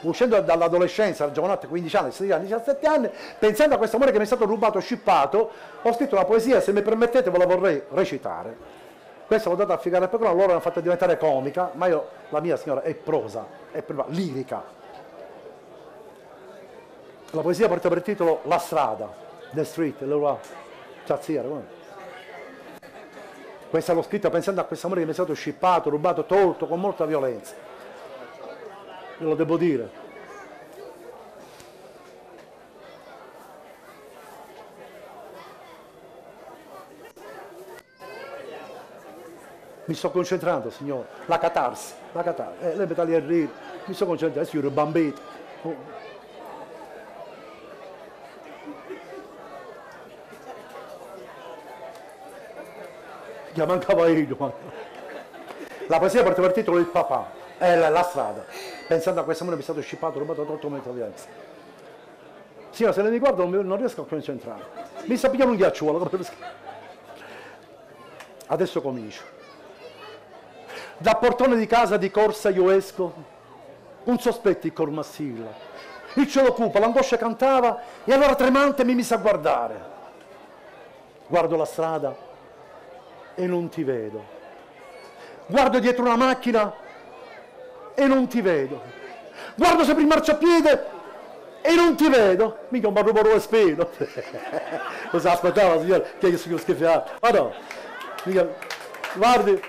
uscendo dall'adolescenza, giovanotte, 15 anni, 16 anni, 17 anni, pensando a questo amore che mi è stato rubato, scippato, ho scritto una poesia, se mi permettete ve la vorrei recitare. Questa l'ho data a Figaro e Pecora, loro l'hanno fatta diventare comica, ma io, la mia signora è prosa, è prima, lirica. La poesia porta per titolo La strada, The Street, le Ciazziere, come? Questa l'ho scritta pensando a questo amore che mi è stato scippato, rubato, tolto con molta violenza. Ve lo devo dire. mi sto concentrando signore, la catarsi, la catarsi, eh, lei mi taglia il rito, mi sto concentrando, adesso io ero bambino, Gli mancava io. ma- La poesia parte dal titolo Il papà, è la, la strada. Pensando a questo amore mi è stato scippato, rubato 8 metri di alza. Signora, se le riguardo non, non riesco a concentrare. Mi sta pigliando un ghiacciolo. come Adesso comincio. Dal portone di casa di corsa io esco, un sospetto il cor massilla. Il cielo cupo, l'angoscia cantava e allora tremante mi mise a guardare. Guardo la strada e non ti vedo. Guardo dietro una macchina e non ti vedo. Guardo sempre in marciapiede e non ti vedo. Mica un barro barro spino. Cosa aspettava, signore? Che io sono schifato. Ma no, mica, guardi.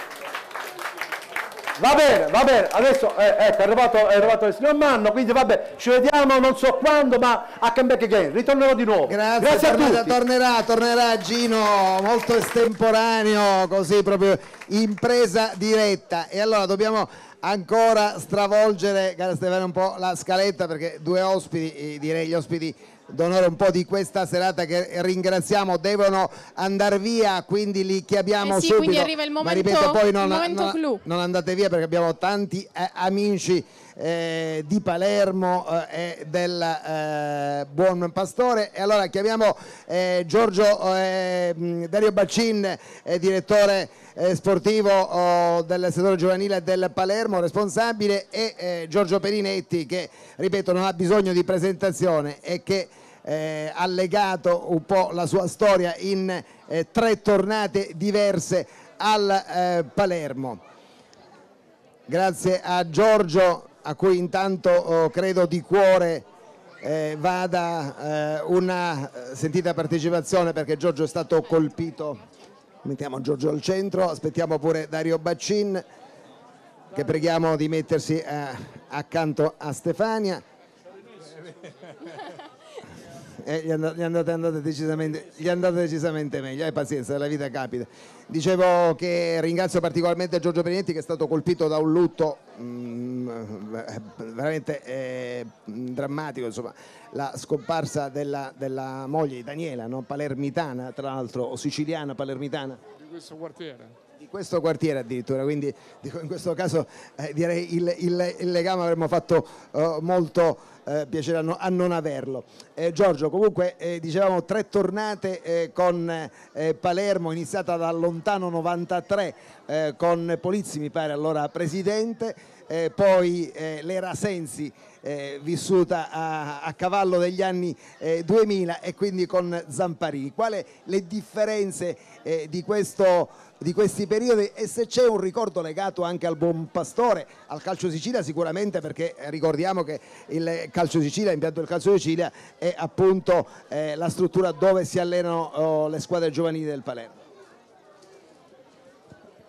Va bene, va bene, adesso eh, ecco, è arrivato, è arrivato il signor Manno, quindi vabbè, ci vediamo non so quando, ma a come back again, ritornerò di nuovo. Grazie, a tornerà, tutti. tornerà, tornerà Gino, molto estemporaneo, così proprio in presa diretta. E allora dobbiamo ancora stravolgere, cara Stefano, un po' la scaletta perché due ospiti, eh, direi gli ospiti d'onore un po' di questa serata che ringraziamo devono andare via, quindi li chiamiamo Eh sì, subito. quindi arriva il Ma momento- ripeto, poi non, non- non andate via perché abbiamo tanti eh, amici eh, di Palermo eh, e del eh, Buon Pastore e allora chiamiamo eh, Giorgio Dario Baccin, direttore sportivo oh, del settore giovanile del Palermo, responsabile e eh, Giorgio Perinetti che ripeto non ha bisogno di presentazione e che eh, ha legato un po' la sua storia in eh, tre tornate diverse al eh, Palermo. Grazie a Giorgio, a cui intanto oh, credo di cuore eh, vada eh, una eh, sentita partecipazione perché Giorgio è stato colpito. Mettiamo Giorgio al centro, aspettiamo pure Dario Baccin che preghiamo di mettersi eh, accanto a Stefania. Eh, gli, and- gli andate, andate andate decisamente meglio, hai pazienza, la vita capita. Dicevo che ringrazio particolarmente Giorgio Perinetti che è stato colpito da un lutto mm, eh, veramente eh, drammatico, insomma, la scomparsa della, della moglie Daniela, no? palermitana tra l'altro, o siciliana palermitana di questo quartiere. Questo quartiere addirittura, quindi in questo caso eh, direi il, il- il legame avremmo fatto eh, molto eh, piacere a, no- a non averlo. Eh, Giorgio, comunque eh, dicevamo tre tornate eh, con Palermo, iniziata dal lontano 93 eh, con Polizzi, mi pare allora presidente, poi l'era Sensi eh, vissuta a, a cavallo degli anni eh, 2000 e quindi con Zamparini. Quali le differenze eh, di, questo, di questi periodi e se c'è un ricordo legato anche al buon pastore, al calcio Sicilia sicuramente perché eh, ricordiamo che il calcio Sicilia, l'impianto del calcio Sicilia è appunto eh, la struttura dove si allenano oh, le squadre giovanili del Palermo.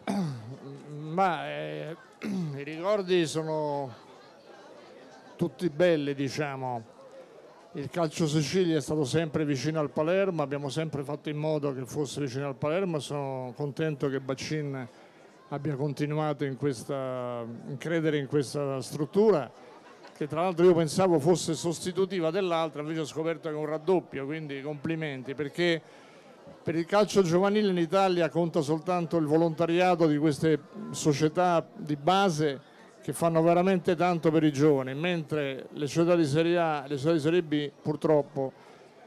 Ma eh, i ricordi sono tutti belli, diciamo. Il calcio Sicilia è stato sempre vicino al Palermo, abbiamo sempre fatto in modo che fosse vicino al Palermo. Sono contento che Baccin abbia continuato in questa, in credere in questa struttura, che tra l'altro io pensavo fosse sostitutiva dell'altra, invece ho scoperto che è un raddoppio, quindi complimenti, perché per il calcio giovanile in Italia conta soltanto il volontariato di queste società di base che fanno veramente tanto per i giovani, mentre le società di Serie A e le società di Serie B purtroppo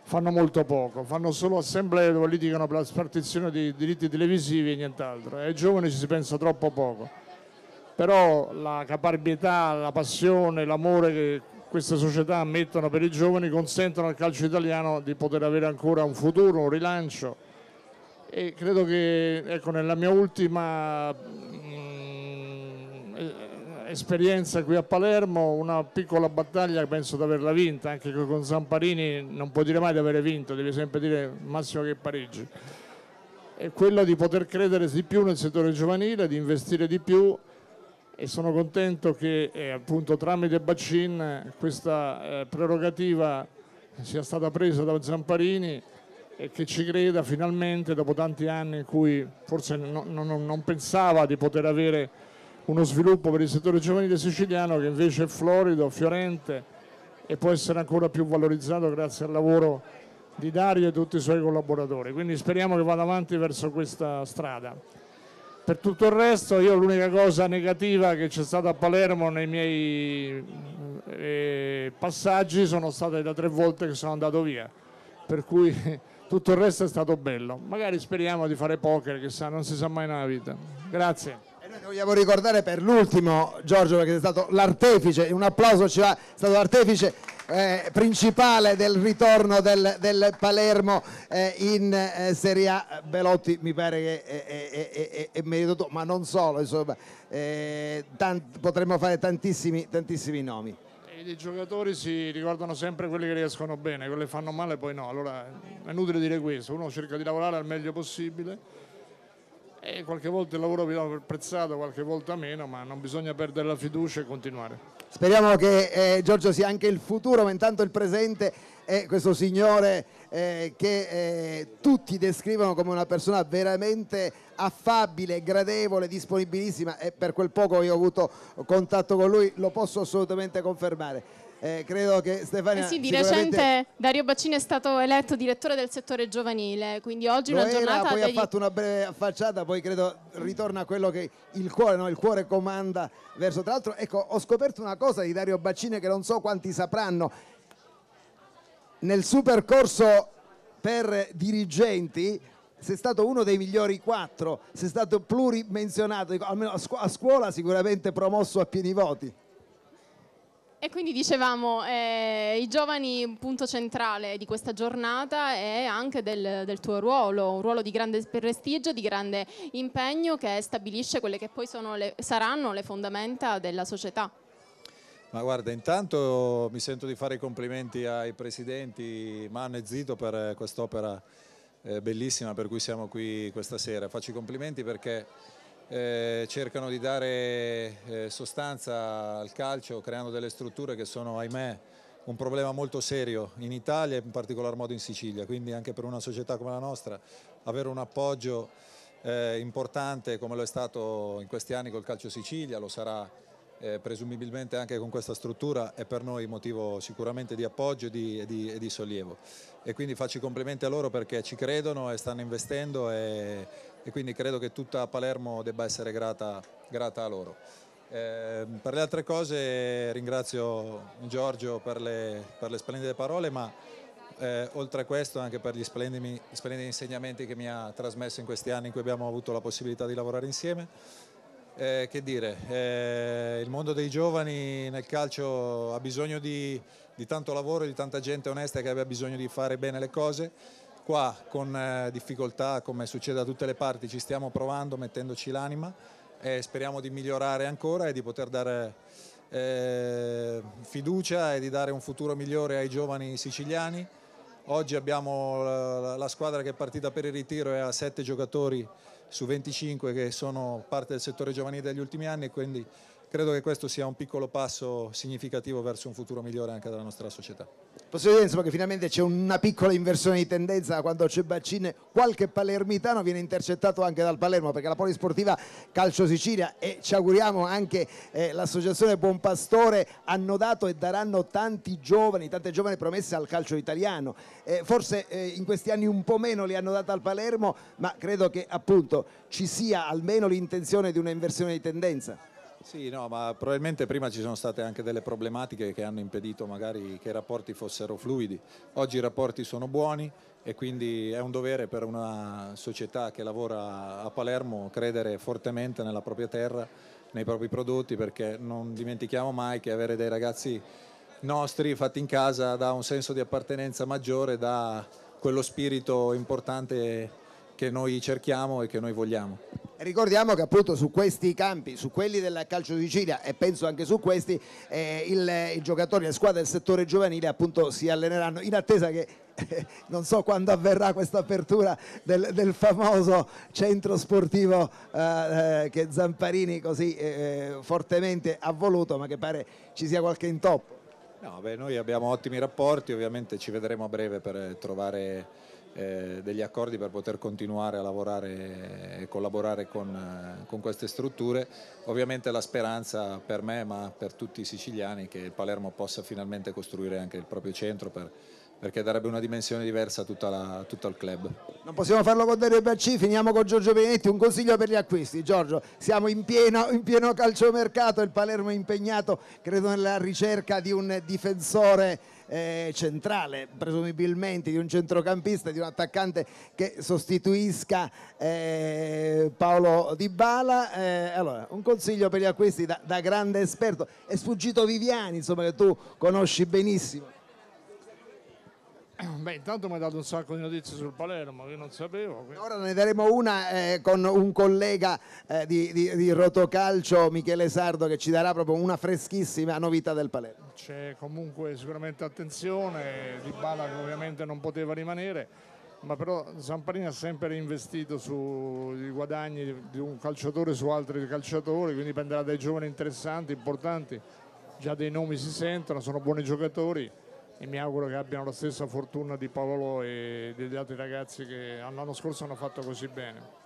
fanno molto poco, fanno solo assemblee dove litigano per la spartizione di diritti televisivi e nient'altro. Ai giovani ci si pensa troppo poco. Però la caparbietà, la passione, l'amore che queste società mettono per i giovani consentono al calcio italiano di poter avere ancora un futuro, un rilancio e credo che ecco, nella mia ultima esperienza qui a Palermo una piccola battaglia penso di averla vinta anche con Zamparini non puoi dire mai di avere vinto devi sempre dire massimo che pareggi è quello di poter credere di più nel settore giovanile di investire di più e sono contento che eh, appunto tramite Baccin questa eh, prerogativa sia stata presa da Zamparini e che ci creda finalmente dopo tanti anni in cui forse non, non, non pensava di poter avere uno sviluppo per il settore giovanile siciliano che invece è florido, fiorente e può essere ancora più valorizzato grazie al lavoro di Dario e tutti i suoi collaboratori. Quindi speriamo che vada avanti verso questa strada. Per tutto il resto io l'unica cosa negativa che c'è stata a Palermo nei miei eh, passaggi sono state da tre volte che sono andato via, per cui tutto il resto è stato bello. Magari speriamo di fare poker, che sa, non si sa mai nella vita. Grazie. Vogliamo ricordare per l'ultimo Giorgio perché è stato l'artefice, un applauso ci va, è stato l'artefice eh, principale del ritorno del, del Palermo eh, in eh, Serie A. Belotti mi pare che è, è meritato, ma non solo, insomma, eh, tant- potremmo fare tantissimi, tantissimi nomi. I giocatori si ricordano sempre quelli che riescono bene, quelli che fanno male poi no, allora è inutile dire questo, uno cerca di lavorare al meglio possibile e qualche volta il lavoro viene apprezzato, qualche volta meno, ma non bisogna perdere la fiducia e continuare. Speriamo che eh, Giorgio sia anche il futuro, ma intanto il presente è questo signore eh, che eh, tutti descrivono come una persona veramente affabile, gradevole, disponibilissima e per quel poco che ho avuto contatto con lui lo posso assolutamente confermare. Eh, credo che Stefania Eh sì, di sicuramente recente Dario Baccini è stato eletto direttore del settore giovanile, quindi oggi lo una era, giornata poi ha dedi- fatto una breve affacciata, poi credo ritorna a quello che il cuore, no? il cuore comanda verso. Tra l'altro, ecco, ho scoperto una cosa di Dario Baccini che non so quanti sapranno. Nel suo percorso per dirigenti sei stato uno dei migliori quattro, sei stato plurimensionato, almeno a scuola sicuramente promosso a pieni voti. E quindi dicevamo, eh, i giovani un punto centrale di questa giornata e anche del, del tuo ruolo, un ruolo di grande prestigio, di grande impegno che stabilisce quelle che poi le- saranno le fondamenta della società. Ma guarda, intanto mi sento di fare i complimenti ai presidenti Manno e Zito per quest'opera eh, bellissima per cui siamo qui questa sera. Faccio i complimenti perché eh, cercano di dare eh, sostanza al calcio creando delle strutture che sono, ahimè, un problema molto serio in Italia e in particolar modo in Sicilia, quindi anche per una società come la nostra avere un appoggio eh, importante come lo è stato in questi anni col Calcio Sicilia, lo sarà eh, presumibilmente anche con questa struttura è per noi motivo sicuramente di appoggio e di, e di- e di sollievo. E quindi faccio i complimenti a loro perché ci credono e stanno investendo e, e quindi credo che tutta Palermo debba essere grata, grata a loro. Eh, per le altre cose ringrazio Giorgio per le, per le splendide parole, ma eh, oltre a questo anche per gli splendidi, splendidi insegnamenti che mi ha trasmesso in questi anni in cui abbiamo avuto la possibilità di lavorare insieme. Eh, che dire, eh, il mondo dei giovani nel calcio ha bisogno di, di tanto lavoro, di tanta gente onesta che abbia bisogno di fare bene le cose. Qua con eh, difficoltà, come succede da tutte le parti, ci stiamo provando, mettendoci l'anima e speriamo di migliorare ancora e di poter dare eh, fiducia e di dare un futuro migliore ai giovani siciliani. Oggi abbiamo la, squadra che è partita per il ritiro e ha sette giocatori su 25 che sono parte del settore giovanile degli ultimi anni e quindi credo che questo sia un piccolo passo significativo verso un futuro migliore anche della nostra società. Posso dire insomma, che finalmente c'è una piccola inversione di tendenza quando c'è Baccine, qualche palermitano viene intercettato anche dal Palermo perché la Polisportiva Calcio Sicilia e ci auguriamo anche eh, l'associazione Buon Pastore hanno dato e daranno tanti giovani, tante giovani promesse al calcio italiano. Eh, forse eh, in questi anni un po' meno li hanno date al Palermo, ma credo che appunto ci sia almeno l'intenzione di una inversione di tendenza. Sì, no, ma probabilmente prima ci sono state anche delle problematiche che hanno impedito magari che i rapporti fossero fluidi. Oggi i rapporti sono buoni e quindi è un dovere per una società che lavora a Palermo credere fortemente nella propria terra, nei propri prodotti, perché non dimentichiamo mai che avere dei ragazzi nostri fatti in casa dà un senso di appartenenza maggiore, dà quello spirito importante che noi cerchiamo e che noi vogliamo. E Ricordiamo che appunto su questi campi, su quelli del calcio di Sicilia e penso anche su questi, eh, il- i giocatori, le squadre del settore giovanile appunto si alleneranno in attesa che eh, non so quando avverrà questa apertura del, del famoso centro sportivo eh, eh, che Zamparini così eh, fortemente ha voluto ma che pare ci sia qualche intoppo. No, beh, noi abbiamo ottimi rapporti, ovviamente ci vedremo a breve per eh, trovare eh, degli accordi per poter continuare a lavorare e collaborare con, eh, con, queste strutture. Ovviamente la speranza per me ma per tutti i siciliani che il Palermo possa finalmente costruire anche il proprio centro per, perché darebbe una dimensione diversa a tutta tutto il club. Non possiamo farlo con Dario Bacci, finiamo con Giorgio Benetti, un consiglio per gli acquisti. Giorgio, siamo in pieno, in pieno calciomercato, il Palermo è impegnato credo nella ricerca di un difensore eh, centrale, presumibilmente di un centrocampista, di un attaccante che sostituisca eh, Paolo Di Bala. Eh, allora, un consiglio per gli acquisti da, da grande esperto. È sfuggito Viviani, insomma, che tu conosci benissimo. Beh, intanto mi ha dato un sacco di notizie sul Palermo, io non sapevo. Quindi... Ora ne daremo una eh, con un collega eh, di, di, di, Rotocalcio, Michele Sardo, che ci darà proprio una freschissima novità del Palermo. C'è comunque sicuramente attenzione, Di Bala che ovviamente non poteva rimanere, ma però Zamparini ha sempre investito sui guadagni di un calciatore su altri calciatori, quindi prenderà dei giovani interessanti, importanti, già dei nomi si sentono, sono buoni giocatori e mi auguro che abbiano la stessa fortuna di Paolo e degli altri ragazzi che l'anno scorso hanno fatto così bene.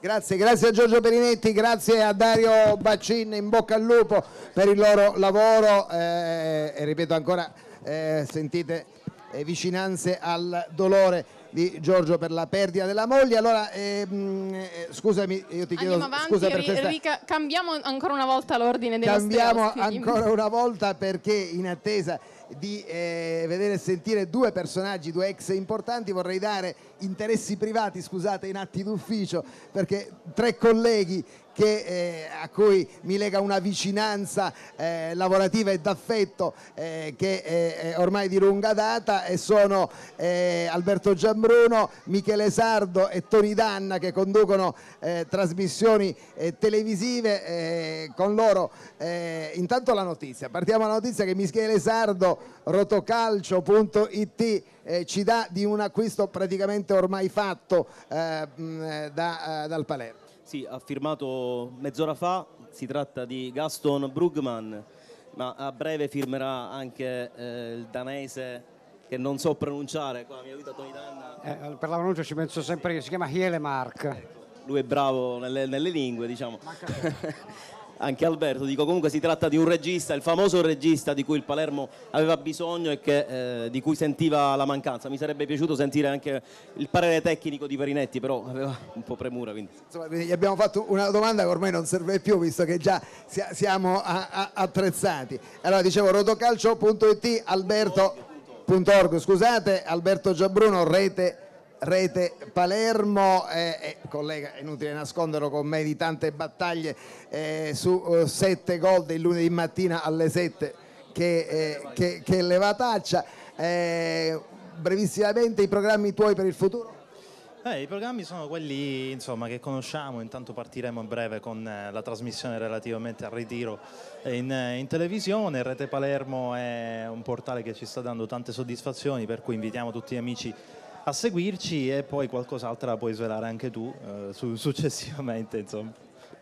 Grazie, grazie a Giorgio Perinetti, grazie a Dario Baccin, in bocca al lupo per il loro lavoro eh, e ripeto ancora, eh, sentite eh, vicinanze al dolore di Giorgio per la perdita della moglie. Allora, ehm, eh, scusami, io ti chiedo Andiamo avanti, scusa per questa... cambiamo ancora una volta l'ordine dei Cambiamo ancora una volta perché in attesa di eh, vedere e sentire due personaggi, due ex importanti, vorrei dare interessi privati, scusate, in atti d'ufficio, perché tre colleghi che, eh, a cui mi lega una vicinanza eh, lavorativa e d'affetto eh, che è ormai di lunga data e sono eh, Alberto Giambruno, Michele Sardo e Toni Danna che conducono eh, trasmissioni eh, televisive con loro. Intanto la notizia. Partiamo dalla notizia che Michele Sardo rotocalcio.it ci dà di un acquisto praticamente ormai fatto da, dal Palermo sì, ha firmato mezz'ora fa, si tratta di Gaston Brugman, ma a breve firmerà anche eh, il danese che non so pronunciare, qua mi aiuta Tony Danna. Eh, per la pronuncia ci penso sempre io, si chiama Hielemark. Ecco, lui è bravo nelle, nelle lingue, diciamo. anche Alberto, dico comunque si tratta di un regista, il famoso regista di cui il Palermo aveva bisogno e che, eh, di cui sentiva la mancanza. Mi sarebbe piaciuto sentire anche il parere tecnico di Perinetti, però aveva un po' premura. Quindi. Insomma, gli abbiamo fatto una domanda che ormai non serve più, visto che già siamo a, a, attrezzati. Allora dicevo rotocalcio.it, alberto.org, scusate, Alberto Giabruno, rete Rete Palermo, eh, eh, collega, è inutile nasconderlo con me di tante battaglie eh, su eh, sette gol del lunedì mattina alle sette che, eh, che, che levataccia. Eh, brevissimamente i programmi tuoi per il futuro? Eh, I programmi sono quelli insomma, che conosciamo, intanto partiremo a breve con eh, la trasmissione relativamente al ritiro in, in, televisione. Rete Palermo è un portale che ci sta dando tante soddisfazioni, per cui invitiamo tutti gli amici a seguirci e poi qualcos'altro la puoi svelare anche tu eh, su, successivamente. Insomma.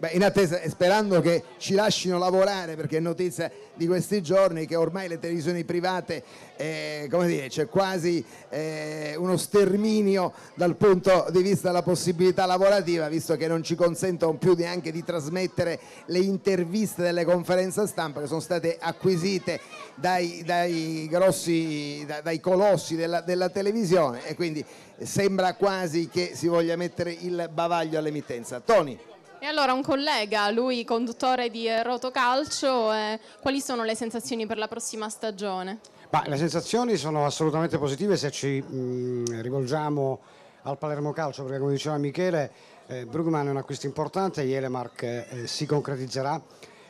Beh, in attesa e sperando che ci lasciano lavorare, perché è notizia di questi giorni che ormai le televisioni private, eh, come dire, c'è quasi eh, uno sterminio dal punto di vista della possibilità lavorativa, visto che non ci consentono più neanche di trasmettere le interviste delle conferenze stampa che sono state acquisite dai, dai grossi, dai colossi della, della televisione e quindi sembra quasi che si voglia mettere il bavaglio all'emittenza. Tony. E allora un collega, lui conduttore di Rotocalcio, eh, quali sono le sensazioni per la prossima stagione? Bah, le sensazioni sono assolutamente positive se ci mh, mm, rivolgiamo al Palermo Calcio, perché come diceva Michele, eh, Brugman è un acquisto importante, Jelemark eh, si concretizzerà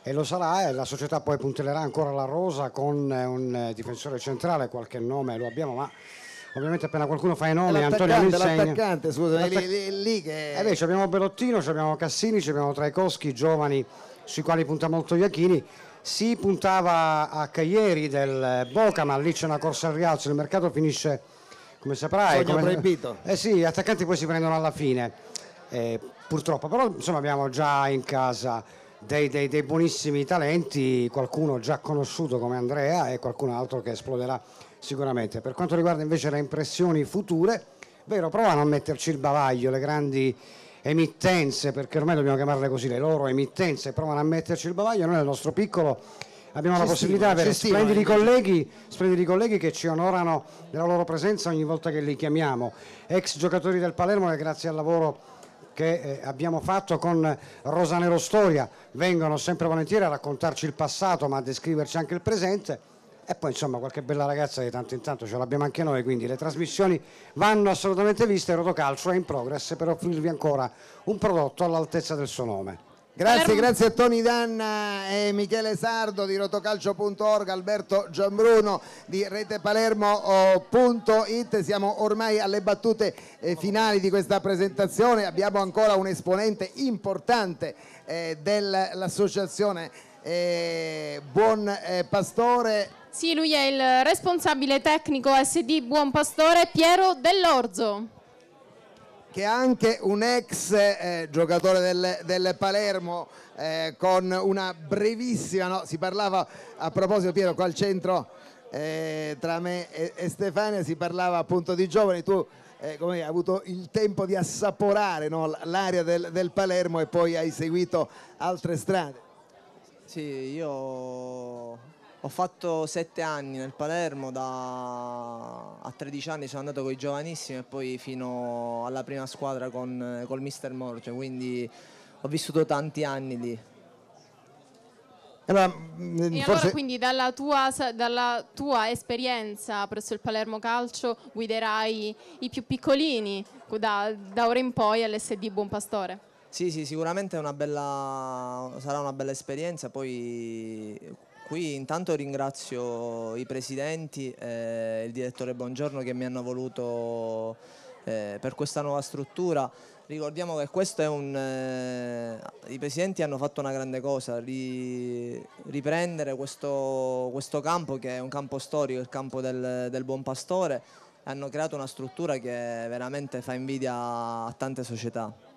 e lo sarà e la società poi puntellerà ancora la rosa con eh, un eh, difensore centrale, qualche nome lo abbiamo, ma ovviamente appena qualcuno fa i nomi Antonio lo insegna l'attaccante scusa lì, lì, lì che eh beh, abbiamo Belottino abbiamo Cassini abbiamo Traicoschi giovani sui quali punta molto Iachini. Si puntava a Caglieri del Boca ma lì c'è una corsa al rialzo il mercato finisce come saprai come... proibito. Eh sì gli attaccanti poi si prendono alla fine eh, purtroppo. Però insomma abbiamo già in casa dei, dei, dei buonissimi talenti qualcuno già conosciuto come Andrea e qualcun altro che esploderà sicuramente. Per quanto riguarda invece le impressioni future, Vero, provano a metterci il bavaglio, le grandi emittenze, perché ormai dobbiamo chiamarle così, le loro emittenze, provano a metterci il bavaglio, noi nel nostro piccolo abbiamo Ci la possibilità di avere splendidi colleghi, splendidi colleghi che ci onorano della loro presenza ogni volta che li chiamiamo, ex giocatori del Palermo che grazie al lavoro che eh, abbiamo fatto con Rosanero Storia vengono sempre volentieri a raccontarci il passato ma a descriverci anche il presente e poi insomma qualche bella ragazza di tanto in tanto ce l'abbiamo anche noi quindi le trasmissioni vanno assolutamente viste Rotocalcio è in progress per offrirvi ancora un prodotto all'altezza del suo nome Grazie, grazie a Tony Danna e Michele Sardo di rotocalcio.org, Alberto Gianbruno di retepalermo.it. Siamo ormai alle battute eh, finali di questa presentazione, abbiamo ancora un esponente importante eh, dell'associazione eh, Buon eh, Pastore. Sì, lui è il responsabile tecnico SD Buon Pastore Piero Dell'Orzo. che è anche un ex eh, giocatore del, del Palermo eh, con una brevissima, no, si parlava a proposito Piero qua al centro eh, tra me e, e Stefania si parlava appunto di giovani, tu eh, come hai avuto il tempo di assaporare no, l'area del, del Palermo e poi hai seguito altre strade. Sì, io ho fatto sette anni nel Palermo, da... a 13 anni sono andato con i giovanissimi e poi fino alla prima squadra con, col mister Morge, quindi ho vissuto tanti anni lì. Allora, E allora quindi dalla tua, dalla tua esperienza presso il Palermo Calcio guiderai i più piccolini da, da ora in poi all'SD Buon Pastore? Sì, sì, sicuramente è una bella, sarà una bella esperienza. Poi qui intanto ringrazio i presidenti e il direttore Buongiorno che mi hanno voluto eh, per questa nuova struttura. Ricordiamo che questo è un... eh, i presidenti hanno fatto una grande cosa, ri- riprendere questo, questo campo che è un campo storico, il campo del, del Buon Pastore. Hanno creato una struttura che veramente fa invidia a tante società.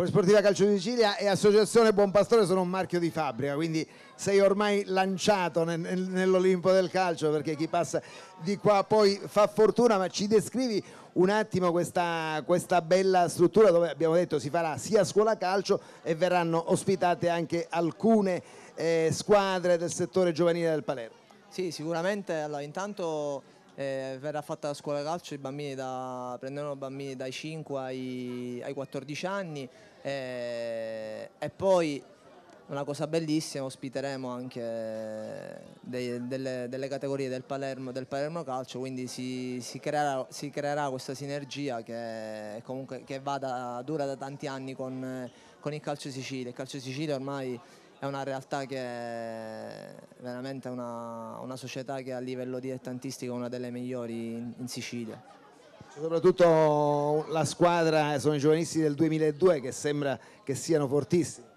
Polisportiva Calcio di Sicilia e Associazione Buon Pastore sono un marchio di fabbrica, quindi sei ormai lanciato nel- nel- nell'Olimpo del calcio perché chi passa di qua poi fa fortuna, ma ci descrivi un attimo questa, questa bella struttura dove abbiamo detto si farà sia scuola calcio e verranno ospitate anche alcune eh, squadre del settore giovanile del Palermo. Sì, sicuramente. Allora, intanto eh, verrà fatta la scuola calcio, i bambini da, prenderanno bambini dai 5 ai, ai 14 anni eh, e poi una cosa bellissima, ospiteremo anche dei- delle, delle categorie del Palermo, del Palermo Calcio, quindi si, si creerà, si creerà questa sinergia che, comunque, che da- dura da tanti anni con, con il Calcio Sicilia. Il Calcio Sicilia ormai è una realtà che è veramente una, una società che a livello dilettantistico è una delle migliori in, in Sicilia. Soprattutto la squadra sono i giovanissimi del 2002 che sembra che siano fortissimi.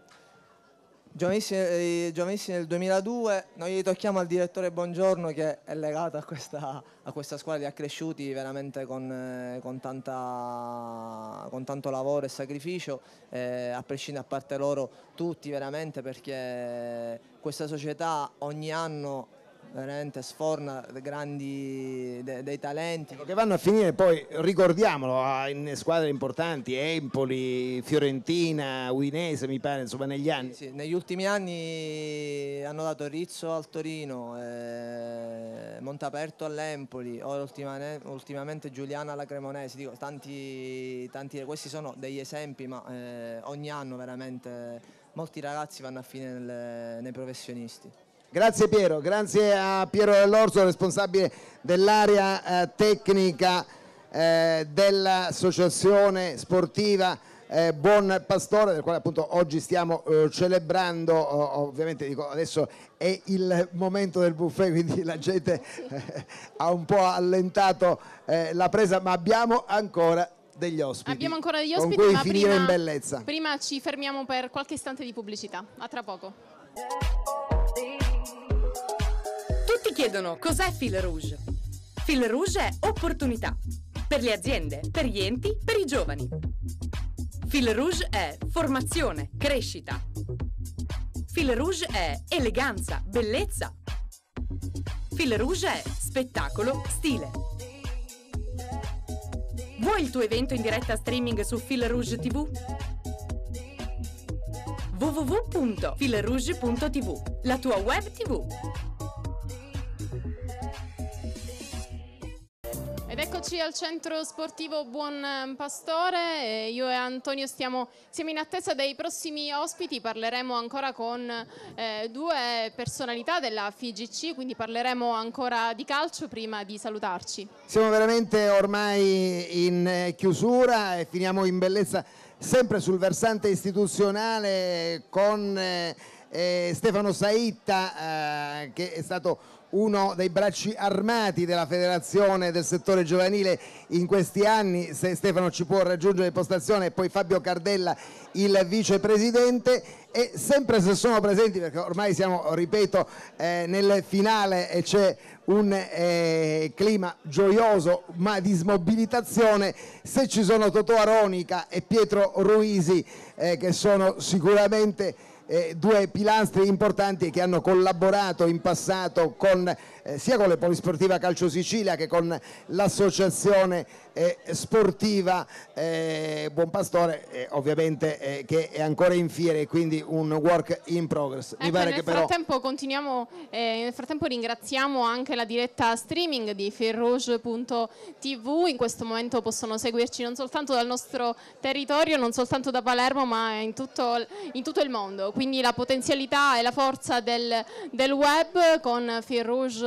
Giovanissimi, eh, del 2002, noi gli tocchiamo al direttore Buongiorno che è legato a questa, a questa squadra, li ha cresciuti veramente con, eh, con tanta- con tanto lavoro e sacrificio, eh, a prescindere a parte loro tutti veramente perché questa società ogni anno veramente sforna grandi de- dei talenti. Che vanno a finire poi, ricordiamolo, in squadre importanti, Empoli, Fiorentina, Udinese mi pare, insomma negli anni. Sì, negli ultimi anni hanno dato Rizzo al Torino, eh, Montaperto all'Empoli, ora ultimane- ultimamente Giuliana alla Cremonese, dico, tanti, tanti- questi sono degli esempi, ma eh, ogni anno veramente molti ragazzi vanno a finire nelle- nei professionisti. Grazie Piero, grazie a Piero Dell'Orso, responsabile dell'area eh, tecnica eh, dell'associazione sportiva eh, Buon Pastore, del quale appunto oggi stiamo eh, celebrando, o- ovviamente dico adesso è il momento del buffet, quindi la gente eh, ha un po' allentato eh, la presa, ma abbiamo ancora degli ospiti. Abbiamo ancora degli con ospiti, cui ma finire prima, in bellezza. prima ci fermiamo per qualche istante di pubblicità. A tra poco. Chiedono cos'è Fil Rouge. Fil Rouge è opportunità per le aziende, per gli enti, per i giovani. Fil Rouge è formazione, crescita. Fil Rouge è eleganza, bellezza. Fil Rouge è spettacolo, stile. Vuoi il tuo evento in diretta streaming su Fil Rouge TV? www.filrouge.tv, la tua web TV. Eccoci al centro sportivo Buon eh, Pastore, io e Antonio stiamo, siamo in attesa dei prossimi ospiti, parleremo ancora con eh, due personalità della FIGC, quindi parleremo ancora di calcio prima di salutarci. Siamo veramente ormai in eh, chiusura e finiamo in bellezza sempre sul versante istituzionale con eh, eh, Stefano Saitta eh, che è stato uno dei bracci armati della federazione del settore giovanile in questi anni, se Stefano ci può raggiungere in postazione, e poi Fabio Cardella il vicepresidente. E sempre se sono presenti, perché ormai siamo, ripeto, eh, nel finale e c'è un eh, clima gioioso ma di smobilitazione, se ci sono Totò Aronica e Pietro Ruisi eh, che sono sicuramente due pilastri importanti che hanno collaborato in passato con, eh, sia con le Polisportiva Calcio Sicilia che con l'associazione eh, sportiva eh, Buon Pastore, eh, ovviamente eh, che è ancora in fiere e quindi un work in progress. Mi ecco, pare nel che frattempo continuiamo, nel frattempo ringraziamo anche la diretta streaming di ferrouge.tv, in questo momento possono seguirci non soltanto dal nostro territorio, non soltanto da Palermo ma in tutto, in tutto il mondo quindi la potenzialità e la forza del, del web con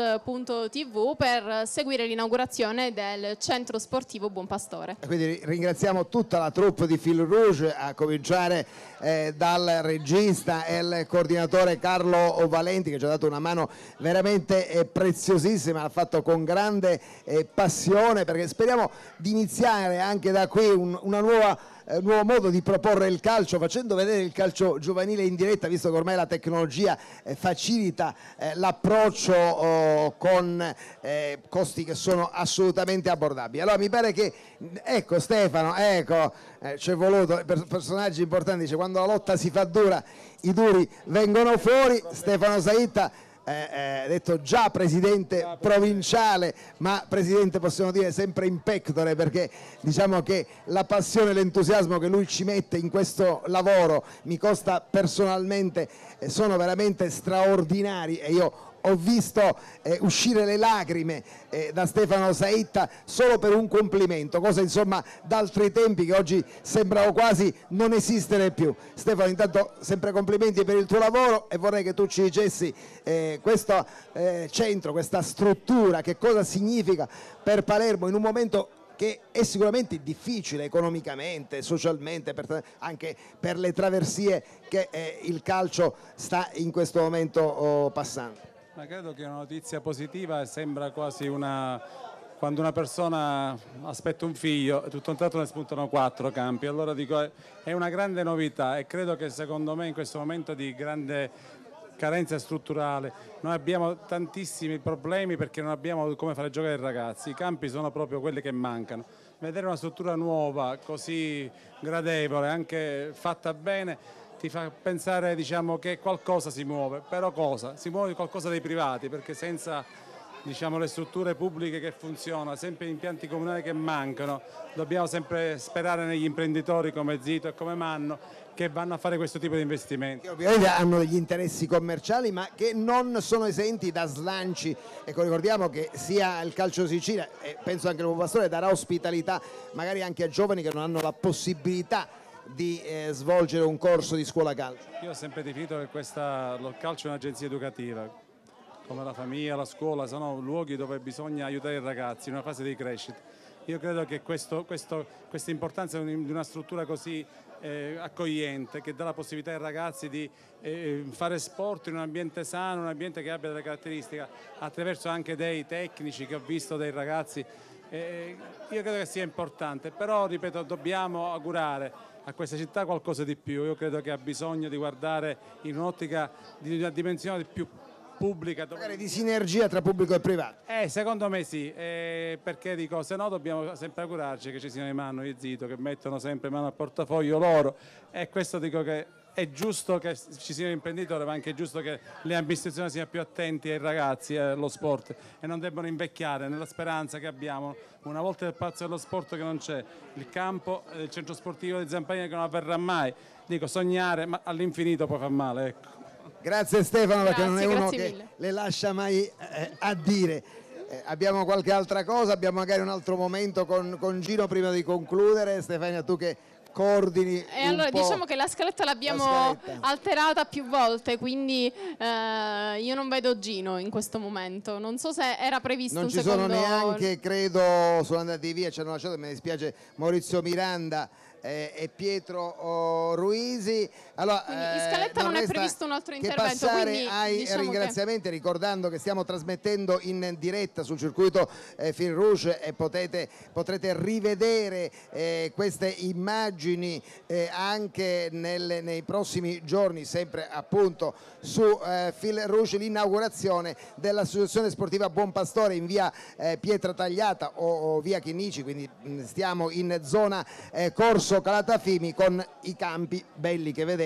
filrouge.tv per seguire l'inaugurazione del centro sportivo Buon Pastore. Quindi ringraziamo tutta la troupe di Fil Rouge, a cominciare eh, dal regista e il coordinatore Carlo Valenti che ci ha dato una mano veramente eh, preziosissima, l'ha fatto con grande eh, passione perché speriamo di iniziare anche da qui un, una nuova eh, nuovo modo di proporre il calcio, facendo vedere il calcio giovanile in diretta, visto che ormai la tecnologia eh, facilita eh, l'approccio oh, con eh, costi che sono assolutamente abbordabili. Allora mi pare che, ecco Stefano, ecco, eh, c'è voluto, per personaggi importanti, dice quando la lotta si fa dura i duri vengono fuori, Stefano Saitta eh, eh, detto già presidente provinciale, ma presidente possiamo dire sempre in pectore perché diciamo che la passione e l'entusiasmo che lui ci mette in questo lavoro mi costa personalmente, eh, sono veramente straordinari e io ho visto eh, uscire le lacrime eh, da Stefano Saitta solo per un complimento, cosa insomma d'altri tempi che oggi sembrano quasi non esistere più. Stefano intanto sempre complimenti per il tuo lavoro e vorrei che tu ci dicessi eh, questo eh, centro, questa struttura, che cosa significa per Palermo in un momento che è sicuramente difficile economicamente, socialmente, per, anche per le traversie che eh, il calcio sta in questo momento oh, passando. Ma credo che una notizia positiva sembra quasi una... Quando una persona aspetta un figlio, tutto un tratto ne spuntano quattro campi, allora dico è una grande novità e credo che secondo me in questo momento di grande carenza strutturale noi abbiamo tantissimi problemi perché non abbiamo come fare giocare i ragazzi, i campi sono proprio quelli che mancano. Vedere una struttura nuova, così gradevole, anche fatta bene, ti fa pensare diciamo, che qualcosa si muove, però cosa? Si muove qualcosa dei privati perché senza diciamo, le strutture pubbliche che funzionano, sempre impianti comunali che mancano, dobbiamo sempre sperare negli imprenditori come Zito e come Manno che vanno a fare questo tipo di investimenti. Ovviamente hanno degli interessi commerciali ma che non sono esenti da slanci. Ecco, ricordiamo che sia il Calcio Sicilia e penso anche il Nuovo Pastore darà ospitalità magari anche a giovani che non hanno la possibilità di eh, svolgere un corso di scuola calcio? Io ho sempre definito che questa, lo calcio è un'agenzia educativa, come la famiglia, la scuola, sono luoghi dove bisogna aiutare i ragazzi in una fase di crescita. Io credo che questa importanza di una struttura così eh, accogliente che dà la possibilità ai ragazzi di eh, fare sport in un ambiente sano, un ambiente che abbia delle caratteristiche attraverso anche dei tecnici che ho visto dei ragazzi. Eh, io credo che sia importante, però ripeto dobbiamo augurare a questa città qualcosa di più. Io credo che ha bisogno di guardare in un'ottica di una dimensione più pubblica. Magari di sinergia tra pubblico e privato. Eh, secondo me sì, eh, perché dico, se no dobbiamo sempre augurarci che ci siano i Manno e Zito che mettono sempre mano al portafoglio loro e questo dico che è giusto che ci sia un imprenditore, ma anche giusto che le amministrazioni siano più attenti ai ragazzi e allo sport e non debbano invecchiare nella speranza che abbiamo una volta del Palazzo dello Sport che non c'è, il campo del centro sportivo di Zampagna che non avverrà mai. Dico sognare, ma all'infinito poi fa male. Ecco. Grazie Stefano perché non è uno che mille. le lascia mai eh, a dire. Eh, abbiamo qualche altra cosa, abbiamo magari un altro momento con, con Gino prima di concludere. Stefania, tu che coordini. E allora diciamo che la scaletta l'abbiamo alterata più volte, quindi eh, io non vedo Gino in questo momento. Non so se era previsto Non un ci sono secondo... neanche, credo, sono andati via, ci hanno lasciato, mi dispiace, Maurizio Miranda eh, e Pietro oh, Ruisi. Allora, Quindi in eh, scaletta non è resta previsto un altro che intervento, passare quindi ai diciamo che- ringraziamenti ricordando che stiamo trasmettendo in diretta sul circuito eh, Film Rouge e potete, potrete rivedere eh, queste immagini eh, anche nel- nei prossimi giorni sempre appunto su eh, Film Rouge l'inaugurazione dell'associazione sportiva Buon Pastore in via eh, Pietra Tagliata o, o via Chinici quindi mh, stiamo in zona eh, Corso Calatafimi con i campi belli che vedete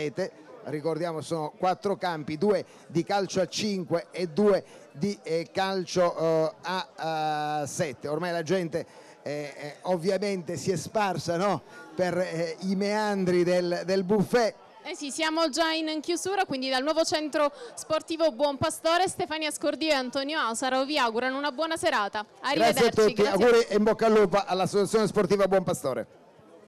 ricordiamo sono quattro campi, due di calcio a 5 e due di eh, calcio eh, a 7. Ormai la gente eh, eh, ovviamente si è sparsa no? per eh, i meandri del, del buffet. Eh sì, siamo già in chiusura, quindi dal nuovo centro sportivo Buon Pastore, Stefania Scordio e Antonio Asaro vi augurano una buona serata. Grazie a Arrivederci. tutti, grazie. auguri e in bocca al lupo all'associazione sportiva Buon Pastore.